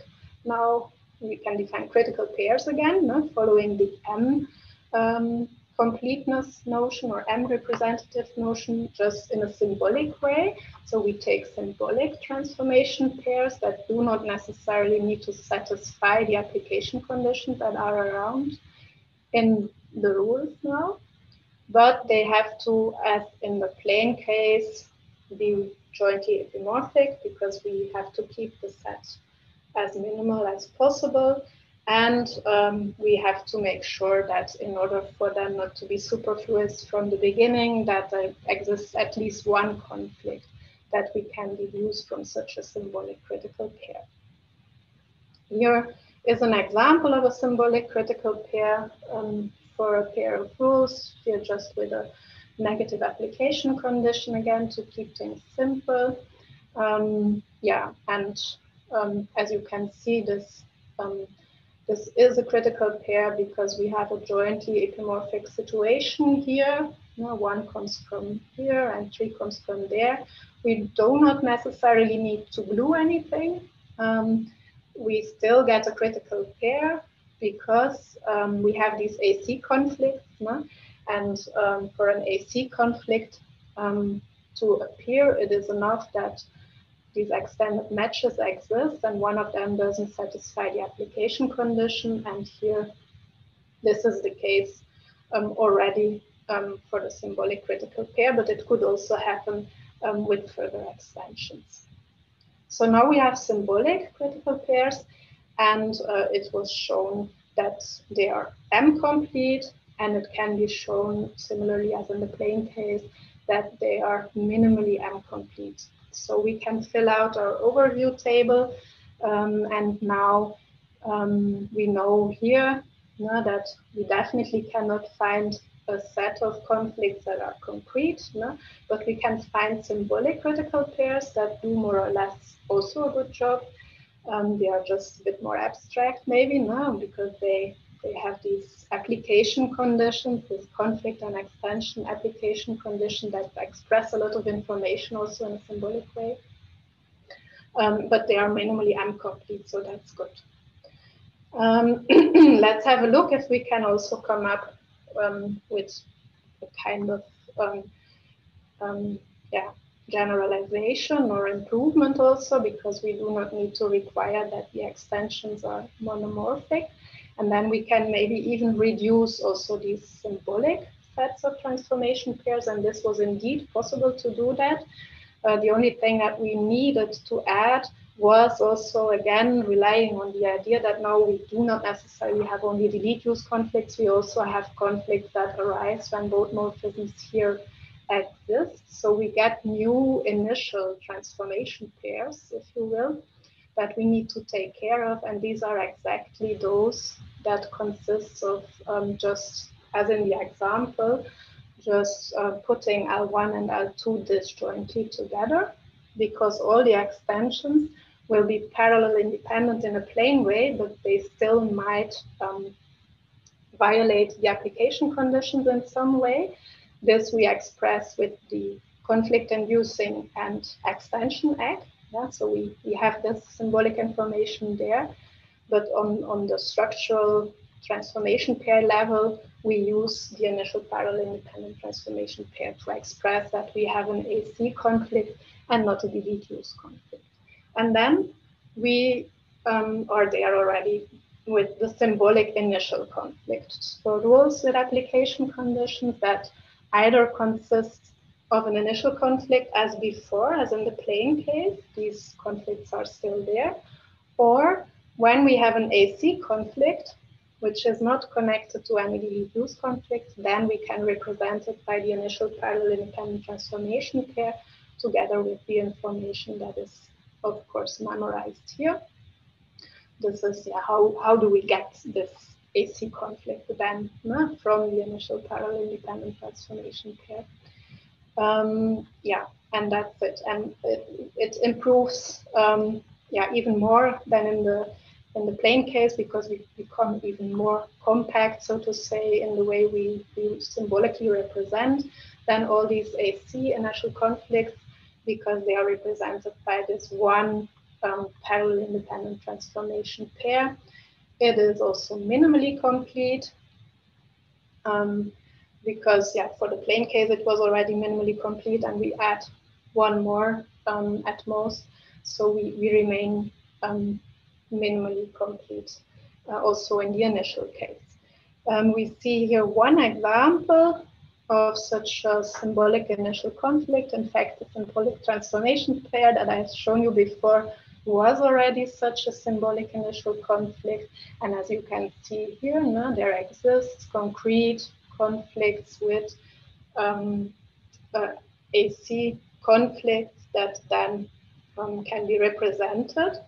Now we can define critical pairs again, no? following the M um, completeness notion or M representative notion, just in a symbolic way. So we take symbolic transformation pairs that do not necessarily need to satisfy the application conditions that are around in the rules now but they have to, as in the plain case, be jointly epimorphic because we have to keep the set as minimal as possible. And um, we have to make sure that in order for them not to be superfluous from the beginning, that there exists at least one conflict that we can deduce from such a symbolic critical pair. Here is an example of a symbolic critical pair um, for a pair of rules, here just with a negative application condition again to keep things simple. Um, yeah, and um, as you can see, this um, this is a critical pair because we have a jointly epimorphic situation here. One comes from here and three comes from there. We do not necessarily need to glue anything. Um, we still get a critical pair because um, we have these AC conflicts. No? And um, for an AC conflict um, to appear, it is enough that these extended matches exist and one of them doesn't satisfy the application condition. And here, this is the case um, already um, for the symbolic critical pair, but it could also happen um, with further extensions. So now we have symbolic critical pairs, and uh, it was shown that they are M-complete, and it can be shown similarly as in the plain case that they are minimally M-complete. So we can fill out our overview table, um, and now um, we know here that we definitely cannot find a set of conflicts that are concrete, no? but we can find symbolic critical pairs that do more or less also a good job. Um, they are just a bit more abstract, maybe now, because they they have these application conditions, this conflict and extension application condition that express a lot of information also in a symbolic way. Um, but they are minimally M-complete, so that's good. Um, let's have a look if we can also come up um, with a kind of um, um, yeah generalization or improvement also because we do not need to require that the extensions are monomorphic and then we can maybe even reduce also these symbolic sets of transformation pairs and this was indeed possible to do that uh, the only thing that we needed to add was also again relying on the idea that now we do not necessarily have only delete use conflicts, we also have conflicts that arise when both morphisms here exist. So we get new initial transformation pairs, if you will, that we need to take care of. And these are exactly those that consist of um, just, as in the example, just uh, putting L1 and L2 disjointly together because all the extensions will be parallel independent in a plain way, but they still might um, violate the application conditions in some way. This we express with the conflict inducing and extension AC. Yeah, so we, we have this symbolic information there, but on, on the structural transformation pair level, we use the initial parallel independent transformation pair to express that we have an AC conflict and not a use conflict. And then we um, are there already with the symbolic initial conflict. So rules with application conditions that either consist of an initial conflict as before, as in the plain case, these conflicts are still there, or when we have an AC conflict, which is not connected to any use conflict, then we can represent it by the initial parallel independent transformation pair together with the information that is of course, memorized here. This is yeah, how, how do we get this AC conflict then no, from the initial parallel independent transformation pair. Um, yeah, and that's it. And it, it improves um, yeah, even more than in the in the plain case because we become even more compact, so to say, in the way we, we symbolically represent than all these AC initial conflicts because they are represented by this one um, parallel independent transformation pair. It is also minimally complete um, because, yeah, for the plain case, it was already minimally complete and we add one more um, at most. So we, we remain um, minimally complete uh, also in the initial case. Um, we see here one example of such a symbolic initial conflict. In fact, the symbolic transformation pair that I've shown you before was already such a symbolic initial conflict. And as you can see here, no, there exists concrete conflicts with um, uh, AC conflicts that then um, can be represented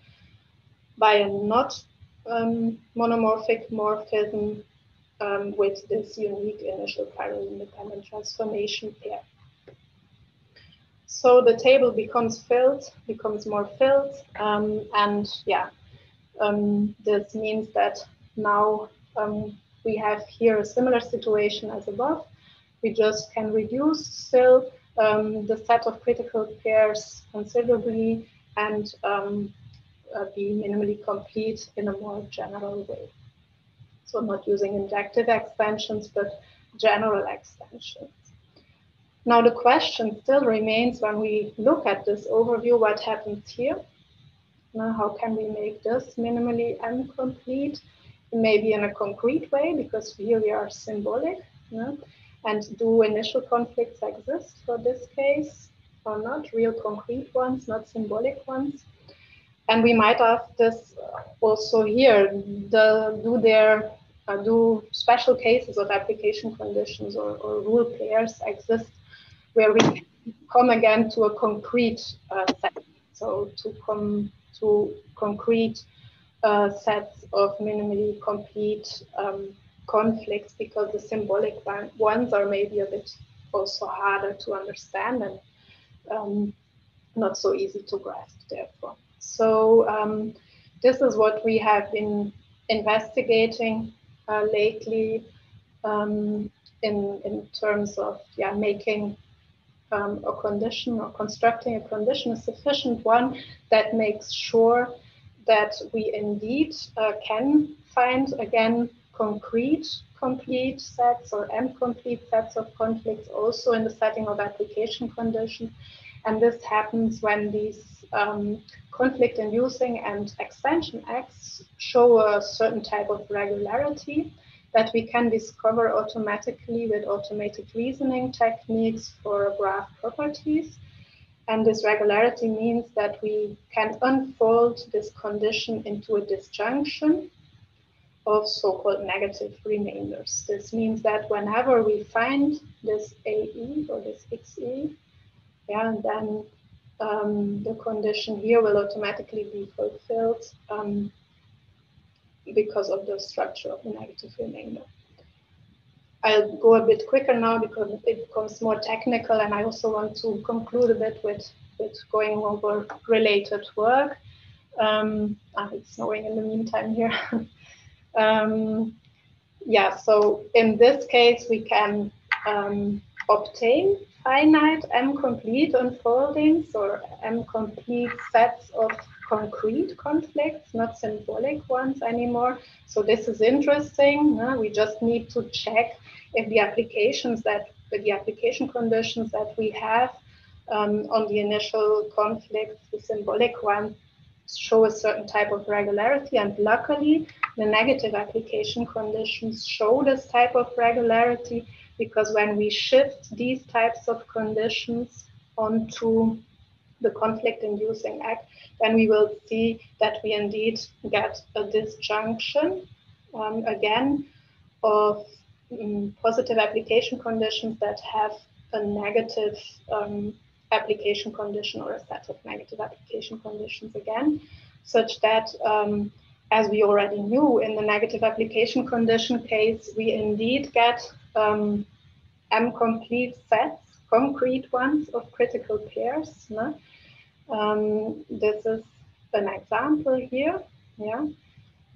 by a not um, monomorphic morphism um, with this unique initial parallel independent transformation pair. So the table becomes filled, becomes more filled, um, and yeah, um, this means that now um, we have here a similar situation as above. We just can reduce still um, the set of critical pairs considerably and um, uh, be minimally complete in a more general way. So not using injective extensions, but general extensions. Now the question still remains when we look at this overview, what happens here? Now, how can we make this minimally M-complete? Maybe in a concrete way, because here we are symbolic. And do initial conflicts exist for this case? or not, real concrete ones, not symbolic ones. And we might ask this also here, the, do there uh, do special cases of application conditions or, or rule pairs exist where we come again to a concrete uh, set. So to come to concrete uh, sets of minimally complete um, conflicts because the symbolic ones are maybe a bit also harder to understand and um, not so easy to grasp therefore. So um, this is what we have been investigating uh, lately um, in, in terms of yeah, making um, a condition or constructing a condition, a sufficient one that makes sure that we indeed uh, can find again concrete complete sets or M-complete sets of conflicts also in the setting of application condition. And this happens when these um, conflict inducing and extension ACs show a certain type of regularity that we can discover automatically with automated reasoning techniques for graph properties. And this regularity means that we can unfold this condition into a disjunction of so-called negative remainders. This means that whenever we find this AE or this XE, yeah, and then um, the condition here will automatically be fulfilled um, because of the structure of the negative remainder. I'll go a bit quicker now because it becomes more technical and I also want to conclude a bit with, with going over related work. Um, ah, it's snowing in the meantime here. um, yeah, so in this case, we can um, obtain finite M-complete unfoldings or M-complete sets of concrete conflicts, not symbolic ones anymore. So this is interesting. We just need to check if the applications that the application conditions that we have um, on the initial conflicts, the symbolic ones, show a certain type of regularity. And luckily, the negative application conditions show this type of regularity because when we shift these types of conditions onto the conflict inducing AC, then we will see that we indeed get a disjunction um, again of um, positive application conditions that have a negative um, application condition or a set of negative application conditions again, such that um, as we already knew in the negative application condition case, we indeed get um, M-complete sets, concrete ones of critical pairs. No? Um, this is an example here, yeah,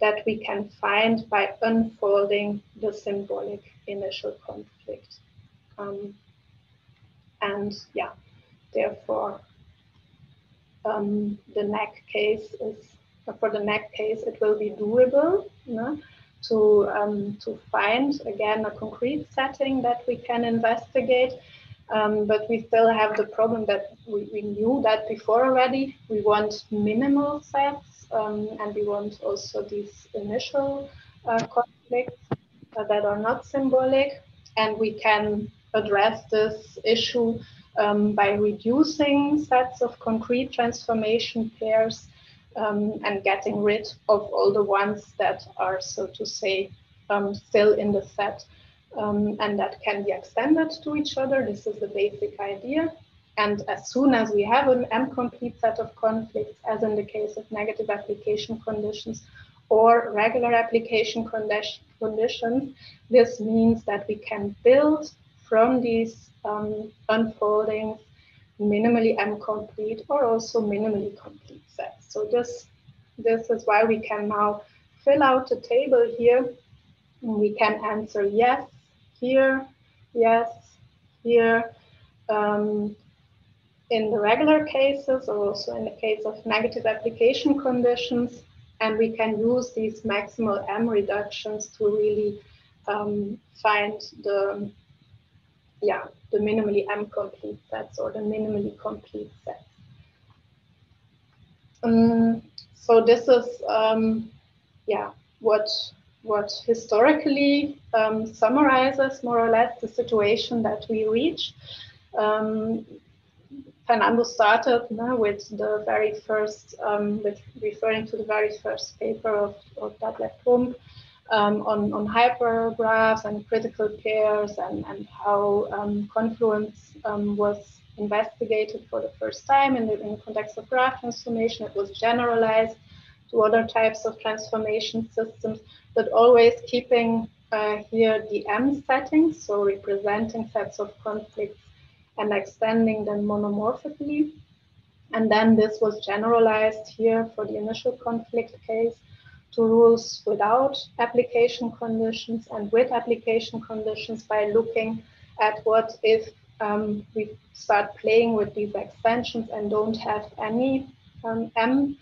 that we can find by unfolding the symbolic initial conflict. Um, and yeah, therefore, um, the NAC case is, for the NAC case, it will be doable no? to, um, to find, again, a concrete setting that we can investigate um, but we still have the problem that we, we, knew that before already. We want minimal sets um, and we want also these initial uh, conflicts uh, that are not symbolic. And we can address this issue um, by reducing sets of concrete transformation pairs um, and getting rid of all the ones that are, so to say, um, still in the set um, and that can be extended to each other. This is the basic idea. And as soon as we have an M-complete set of conflicts, as in the case of negative application conditions or regular application condition, conditions, this means that we can build from these um, unfoldings minimally M-complete or also minimally complete sets. So this, this is why we can now fill out the table here. We can answer yes here, yes, here. Um, in the regular cases or also in the case of negative application conditions. And we can use these maximal M reductions to really um, find the, yeah, the minimally M complete sets or the minimally complete sets. Um, so this is, um, yeah, what what historically um, summarizes more or less the situation that we reach. Um, Fernando started no, with the very first, um, with referring to the very first paper of, of Plump um, on, on hypergraphs and critical pairs and, and how um, confluence um, was investigated for the first time in the, in the context of graph transformation. It was generalized to other types of transformation systems, but always keeping uh, here the M settings, so representing sets of conflicts and extending them monomorphically. And then this was generalized here for the initial conflict case to rules without application conditions and with application conditions by looking at what if um, we start playing with these extensions and don't have any um, M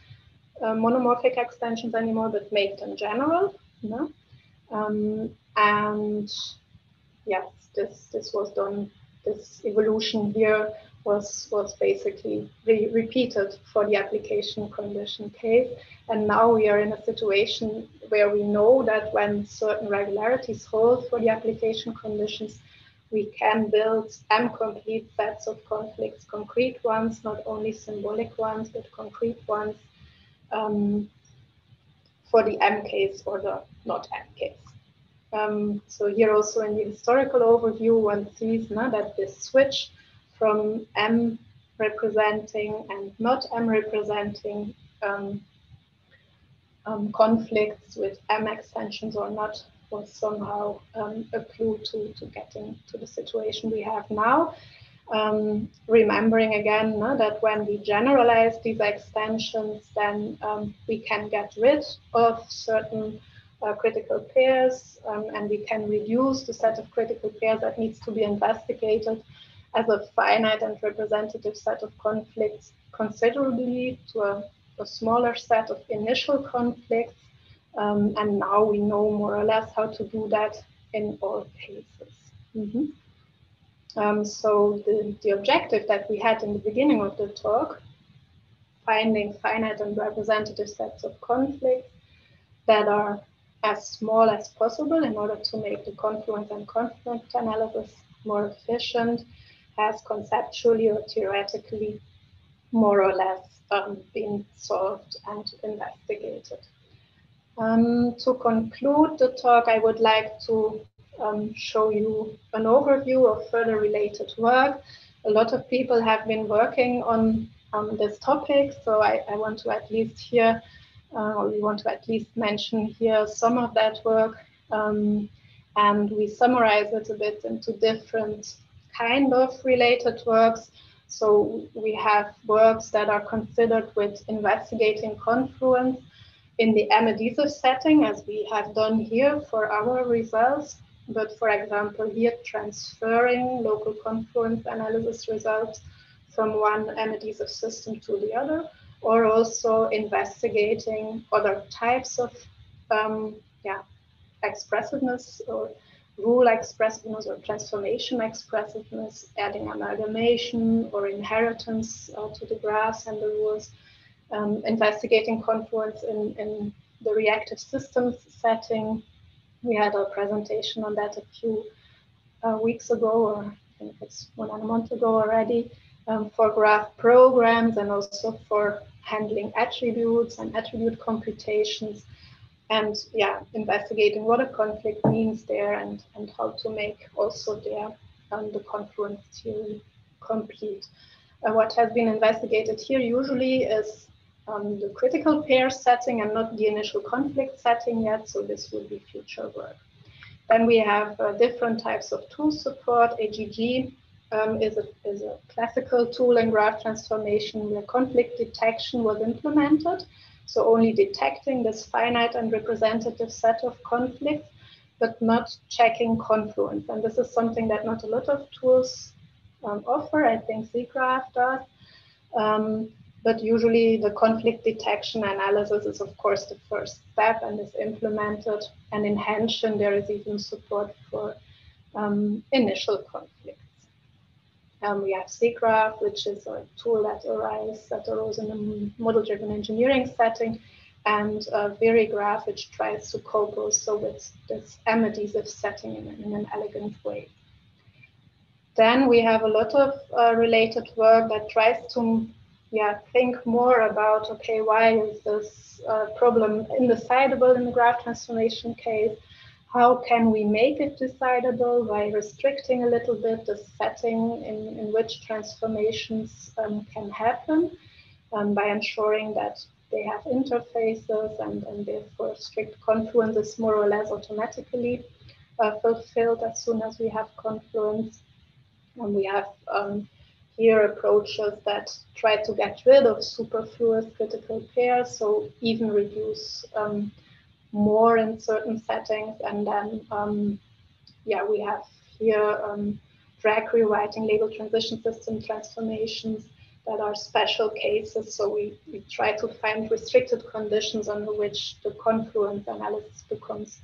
uh, monomorphic extensions anymore, but make them general. No? Um, and yes, this, this was done this evolution here was, was basically re repeated for the application condition case. And now we are in a situation where we know that when certain regularities hold for the application conditions, we can build M-complete sets of conflicts, concrete ones, not only symbolic ones, but concrete ones um, for the M case or the not M case. Um, so here also in the historical overview, one sees now that this switch from M representing and not M representing um, um, conflicts with M extensions or not was somehow um, a clue to, to getting to the situation we have now. Um, remembering again no, that when we generalize these extensions, then um, we can get rid of certain uh, critical pairs, um, and we can reduce the set of critical pairs that needs to be investigated as a finite and representative set of conflicts considerably to a, a smaller set of initial conflicts. Um, and now we know more or less how to do that in all cases. Mm -hmm. Um, so the, the objective that we had in the beginning of the talk, finding finite and representative sets of conflicts that are as small as possible in order to make the confluence and conflict analysis more efficient has conceptually or theoretically more or less um, been solved and investigated. Um, to conclude the talk, I would like to um, show you an overview of further related work. A lot of people have been working on, on this topic, so I, I want to at least here uh, we want to at least mention here some of that work. Um, and we summarize it a bit into different kind of related works. So we have works that are considered with investigating confluence in the M-adhesive setting, as we have done here for our results. But for example, here transferring local confluence analysis results from one M-adhesive system to the other or also investigating other types of um, yeah, expressiveness or rule expressiveness or transformation expressiveness, adding amalgamation or inheritance uh, to the graphs and the rules, um, investigating confluence in, in the reactive systems setting. We had a presentation on that a few uh, weeks ago, or I think it's one and a month ago already um, for graph programs and also for handling attributes and attribute computations and yeah, investigating what a conflict means there and, and how to make also there um, the confluence theory complete. Uh, what has been investigated here usually is um, the critical pair setting and not the initial conflict setting yet, so this will be future work. Then we have uh, different types of tool support, AGG, um, is, a, is a classical tool in graph transformation where conflict detection was implemented. So only detecting this finite and representative set of conflicts, but not checking confluence. And this is something that not a lot of tools um, offer. I think zgraph does. Um, but usually the conflict detection analysis is of course the first step and is implemented. And in Henshin, there is even support for um, initial conflict. Um, we have zgraph, which is a tool that arises that arose in a model-driven engineering setting, and uh, VeriGraph, which tries to cope also with this M-adhesive setting in, in, an elegant way. then we have a lot of uh, related work that tries to yeah, think more about, okay, why is this uh, problem indecidable in the graph transformation case? How can we make it decidable by restricting a little bit the setting in, in which transformations um, can happen um, by ensuring that they have interfaces and, and therefore strict confluence is more or less automatically uh, fulfilled as soon as we have confluence. And we have um, here approaches that try to get rid of superfluous critical pairs, so even reduce um, more in certain settings. And then, um, yeah, we have here um, drag rewriting label transition system transformations that are special cases. So we, we try to find restricted conditions under which the confluence analysis becomes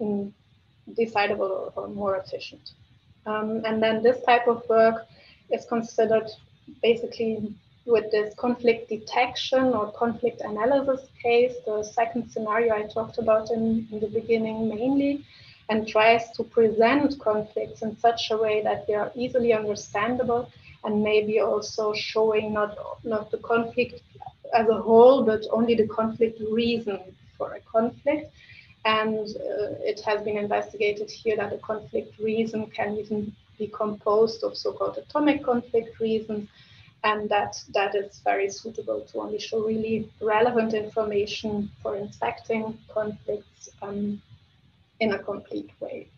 decidable or, or more efficient. Um, and then this type of work is considered basically with this conflict detection or conflict analysis case, the second scenario I talked about in, in, the beginning mainly, and tries to present conflicts in such a way that they are easily understandable and maybe also showing not, not the conflict as a whole, but only the conflict reason for a conflict. And uh, it has been investigated here that the conflict reason can even be composed of so-called atomic conflict reasons, and that that is very suitable to only show really relevant information for inspecting conflicts um, in a complete way.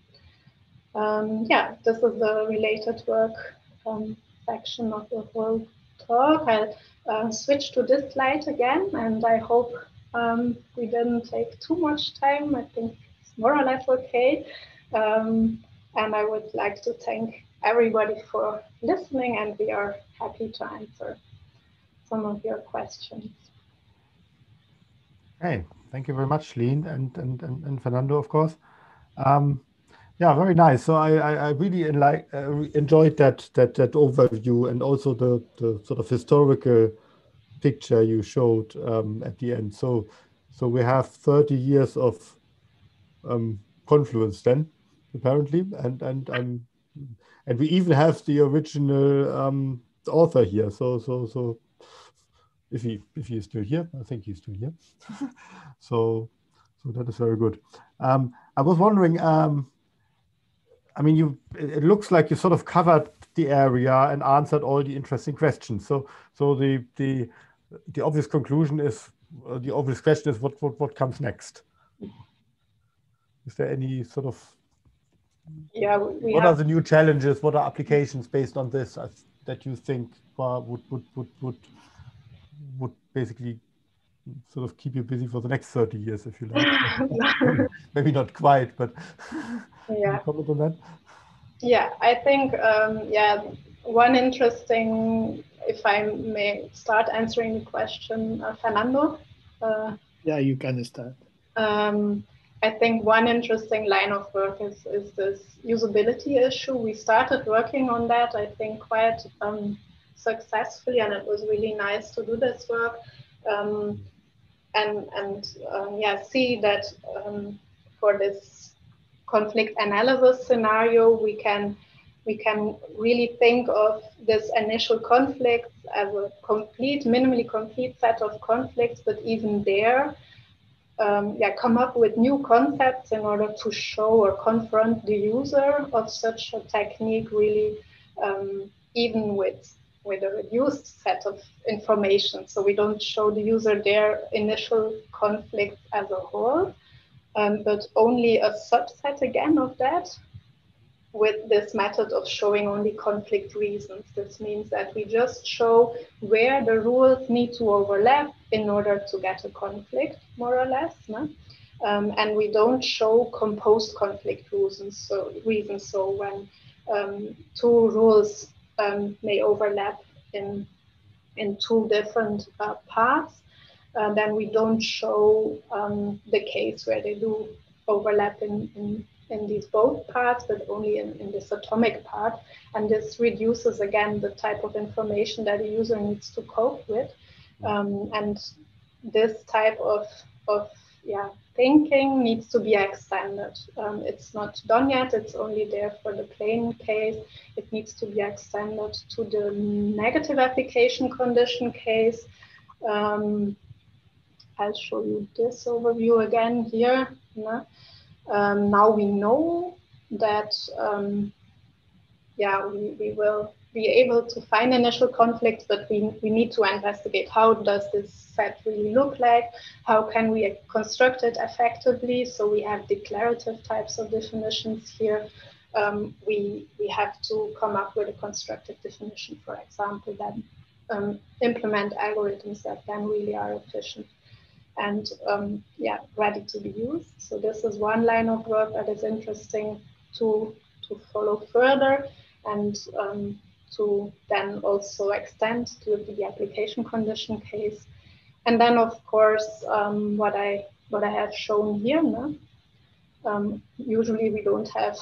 Um, yeah, this is the related work um, section of the whole talk. I'll uh, switch to this slide again, and I hope um, we didn't take too much time. I think it's more or less okay. Um, and I would like to thank everybody for listening, and we are happy to answer some of your questions. Hey, thank you very much, Leen and, and, and, and Fernando, of course. Um, yeah, very nice. So I, I, I really like, uh, enjoyed that, that that overview and also the, the sort of historical picture you showed um, at the end. So so we have 30 years of um, confluence then, apparently, and and and and we even have the original um, author here. So so so if he if he is still here, I think he's still here. so so that is very good. Um, I was wondering. Um, I mean, you. It looks like you sort of covered the area and answered all the interesting questions. So, so the the the obvious conclusion is uh, the obvious question is what what what comes next. Is there any sort of yeah? what have... are the new challenges? What are applications based on this uh, that you think uh, would would would would would basically sort of keep you busy for the next 30 years, if you like. Maybe not quite, but yeah. comment on that? Yeah, I think, um, yeah, one interesting, if I may start answering the question, uh, Fernando. Uh, yeah, you can start. Um, I think one interesting line of work is, is this usability issue. We started working on that, I think, quite um, successfully, and it was really nice to do this work um, and and um, yeah, see that um, for this conflict analysis scenario, we can we can really think of this initial conflict as a complete, minimally complete set of conflicts, but even there, um, yeah, come up with new concepts in order to show or confront the user of such a technique really um, even with with a reduced set of information. So we don't show the user their initial conflict as a whole, um, but only a subset again of that with this method of showing only conflict reasons. This means that we just show where the rules need to overlap in order to get a conflict, more or less. No? Um, and we don't show composed conflict reasons. So, reasons. so when um, two rules um, may overlap in, in two different uh, paths, uh, then we don't show um, the case where they do overlap in, in, in these both parts, but only in, in this atomic part. And this reduces again the type of information that a user needs to cope with. Um, and this type of, of yeah thinking needs to be extended. Um, it's not done yet. It's only there for the plain case. It needs to be extended to the negative application condition case. Um, I'll show you this overview again here. Um, now we know that um, yeah, we, we will be able to find initial conflicts, but we, we need to investigate how does this set really look like? How can we construct it effectively? So we have declarative types of definitions here. Um, we, we have to come up with a constructive definition, for example, that um, implement algorithms that then really are efficient and um, yeah, ready to be used. So this is one line of work that is interesting to, to follow further and um, to then also extend to the application condition case. And then of course, um, what I what I have shown here, no? um, usually we don't have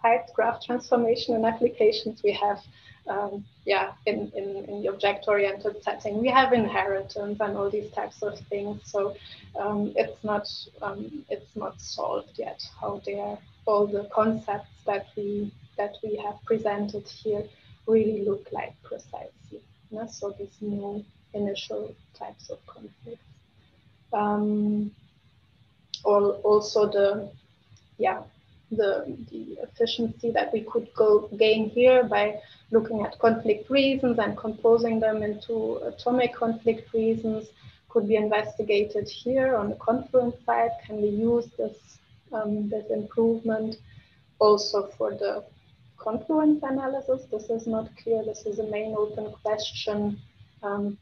typed graph transformation in applications. We have, um, yeah, in, in, in the object-oriented setting, we have inheritance and all these types of things. So um, it's not um, it's not solved yet how they are all the concepts that we that we have presented here really look like precisely. Yeah? So these new initial types of conflicts. Um, also the yeah the, the efficiency that we could go gain here by looking at conflict reasons and composing them into atomic conflict reasons could be investigated here on the confluence side. Can we use this, um, this improvement also for the confluence analysis. This is not clear. This is a main open question. Um,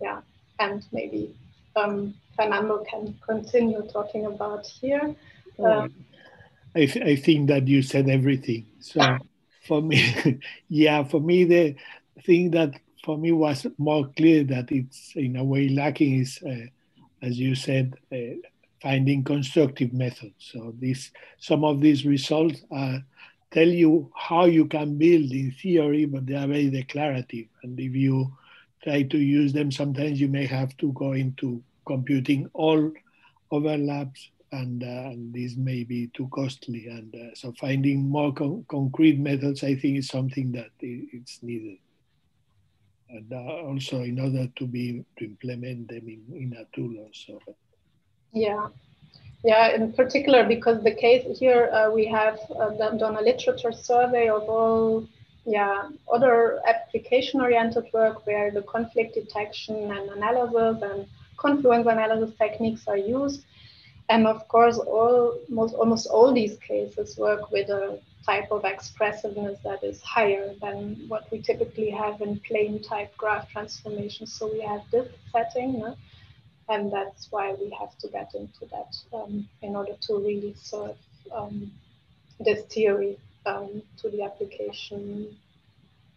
yeah, and maybe um, Fernando can continue talking about here. Uh, I, th I think that you said everything. So for me, yeah, for me, the thing that for me was more clear that it's in a way lacking is, uh, as you said, uh, finding constructive methods. So this, some of these results are tell you how you can build in theory, but they are very declarative. And if you try to use them, sometimes you may have to go into computing all overlaps, and, uh, and this may be too costly. And uh, so finding more co concrete methods, I think, is something that it's needed. And uh, also in order to be to implement them in, in a tool also. Yeah, yeah, in particular because the case here uh, we have uh, done a literature survey of all yeah other application-oriented work where the conflict detection and analysis and confluence analysis techniques are used. And of course, all most almost all these cases work with a type of expressiveness that is higher than what we typically have in plain type graph transformations. So we have this setting. No? and that's why we have to get into that um, in order to really serve um, this theory um, to the application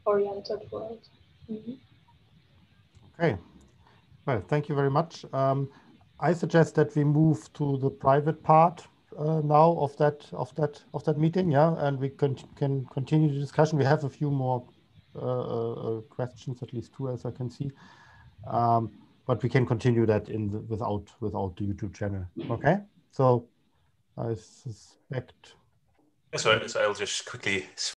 oriented world. Mm -hmm. Okay, well, thank you very much. I suggest that we move to the private part uh, now of that of that of that meeting, yeah, and we can can continue the discussion. We have a few more uh, uh, uh questions, at least two, as I can see. Um, but we can continue that in the, without without the YouTube channel. Okay, so I suspect. So I'll just quickly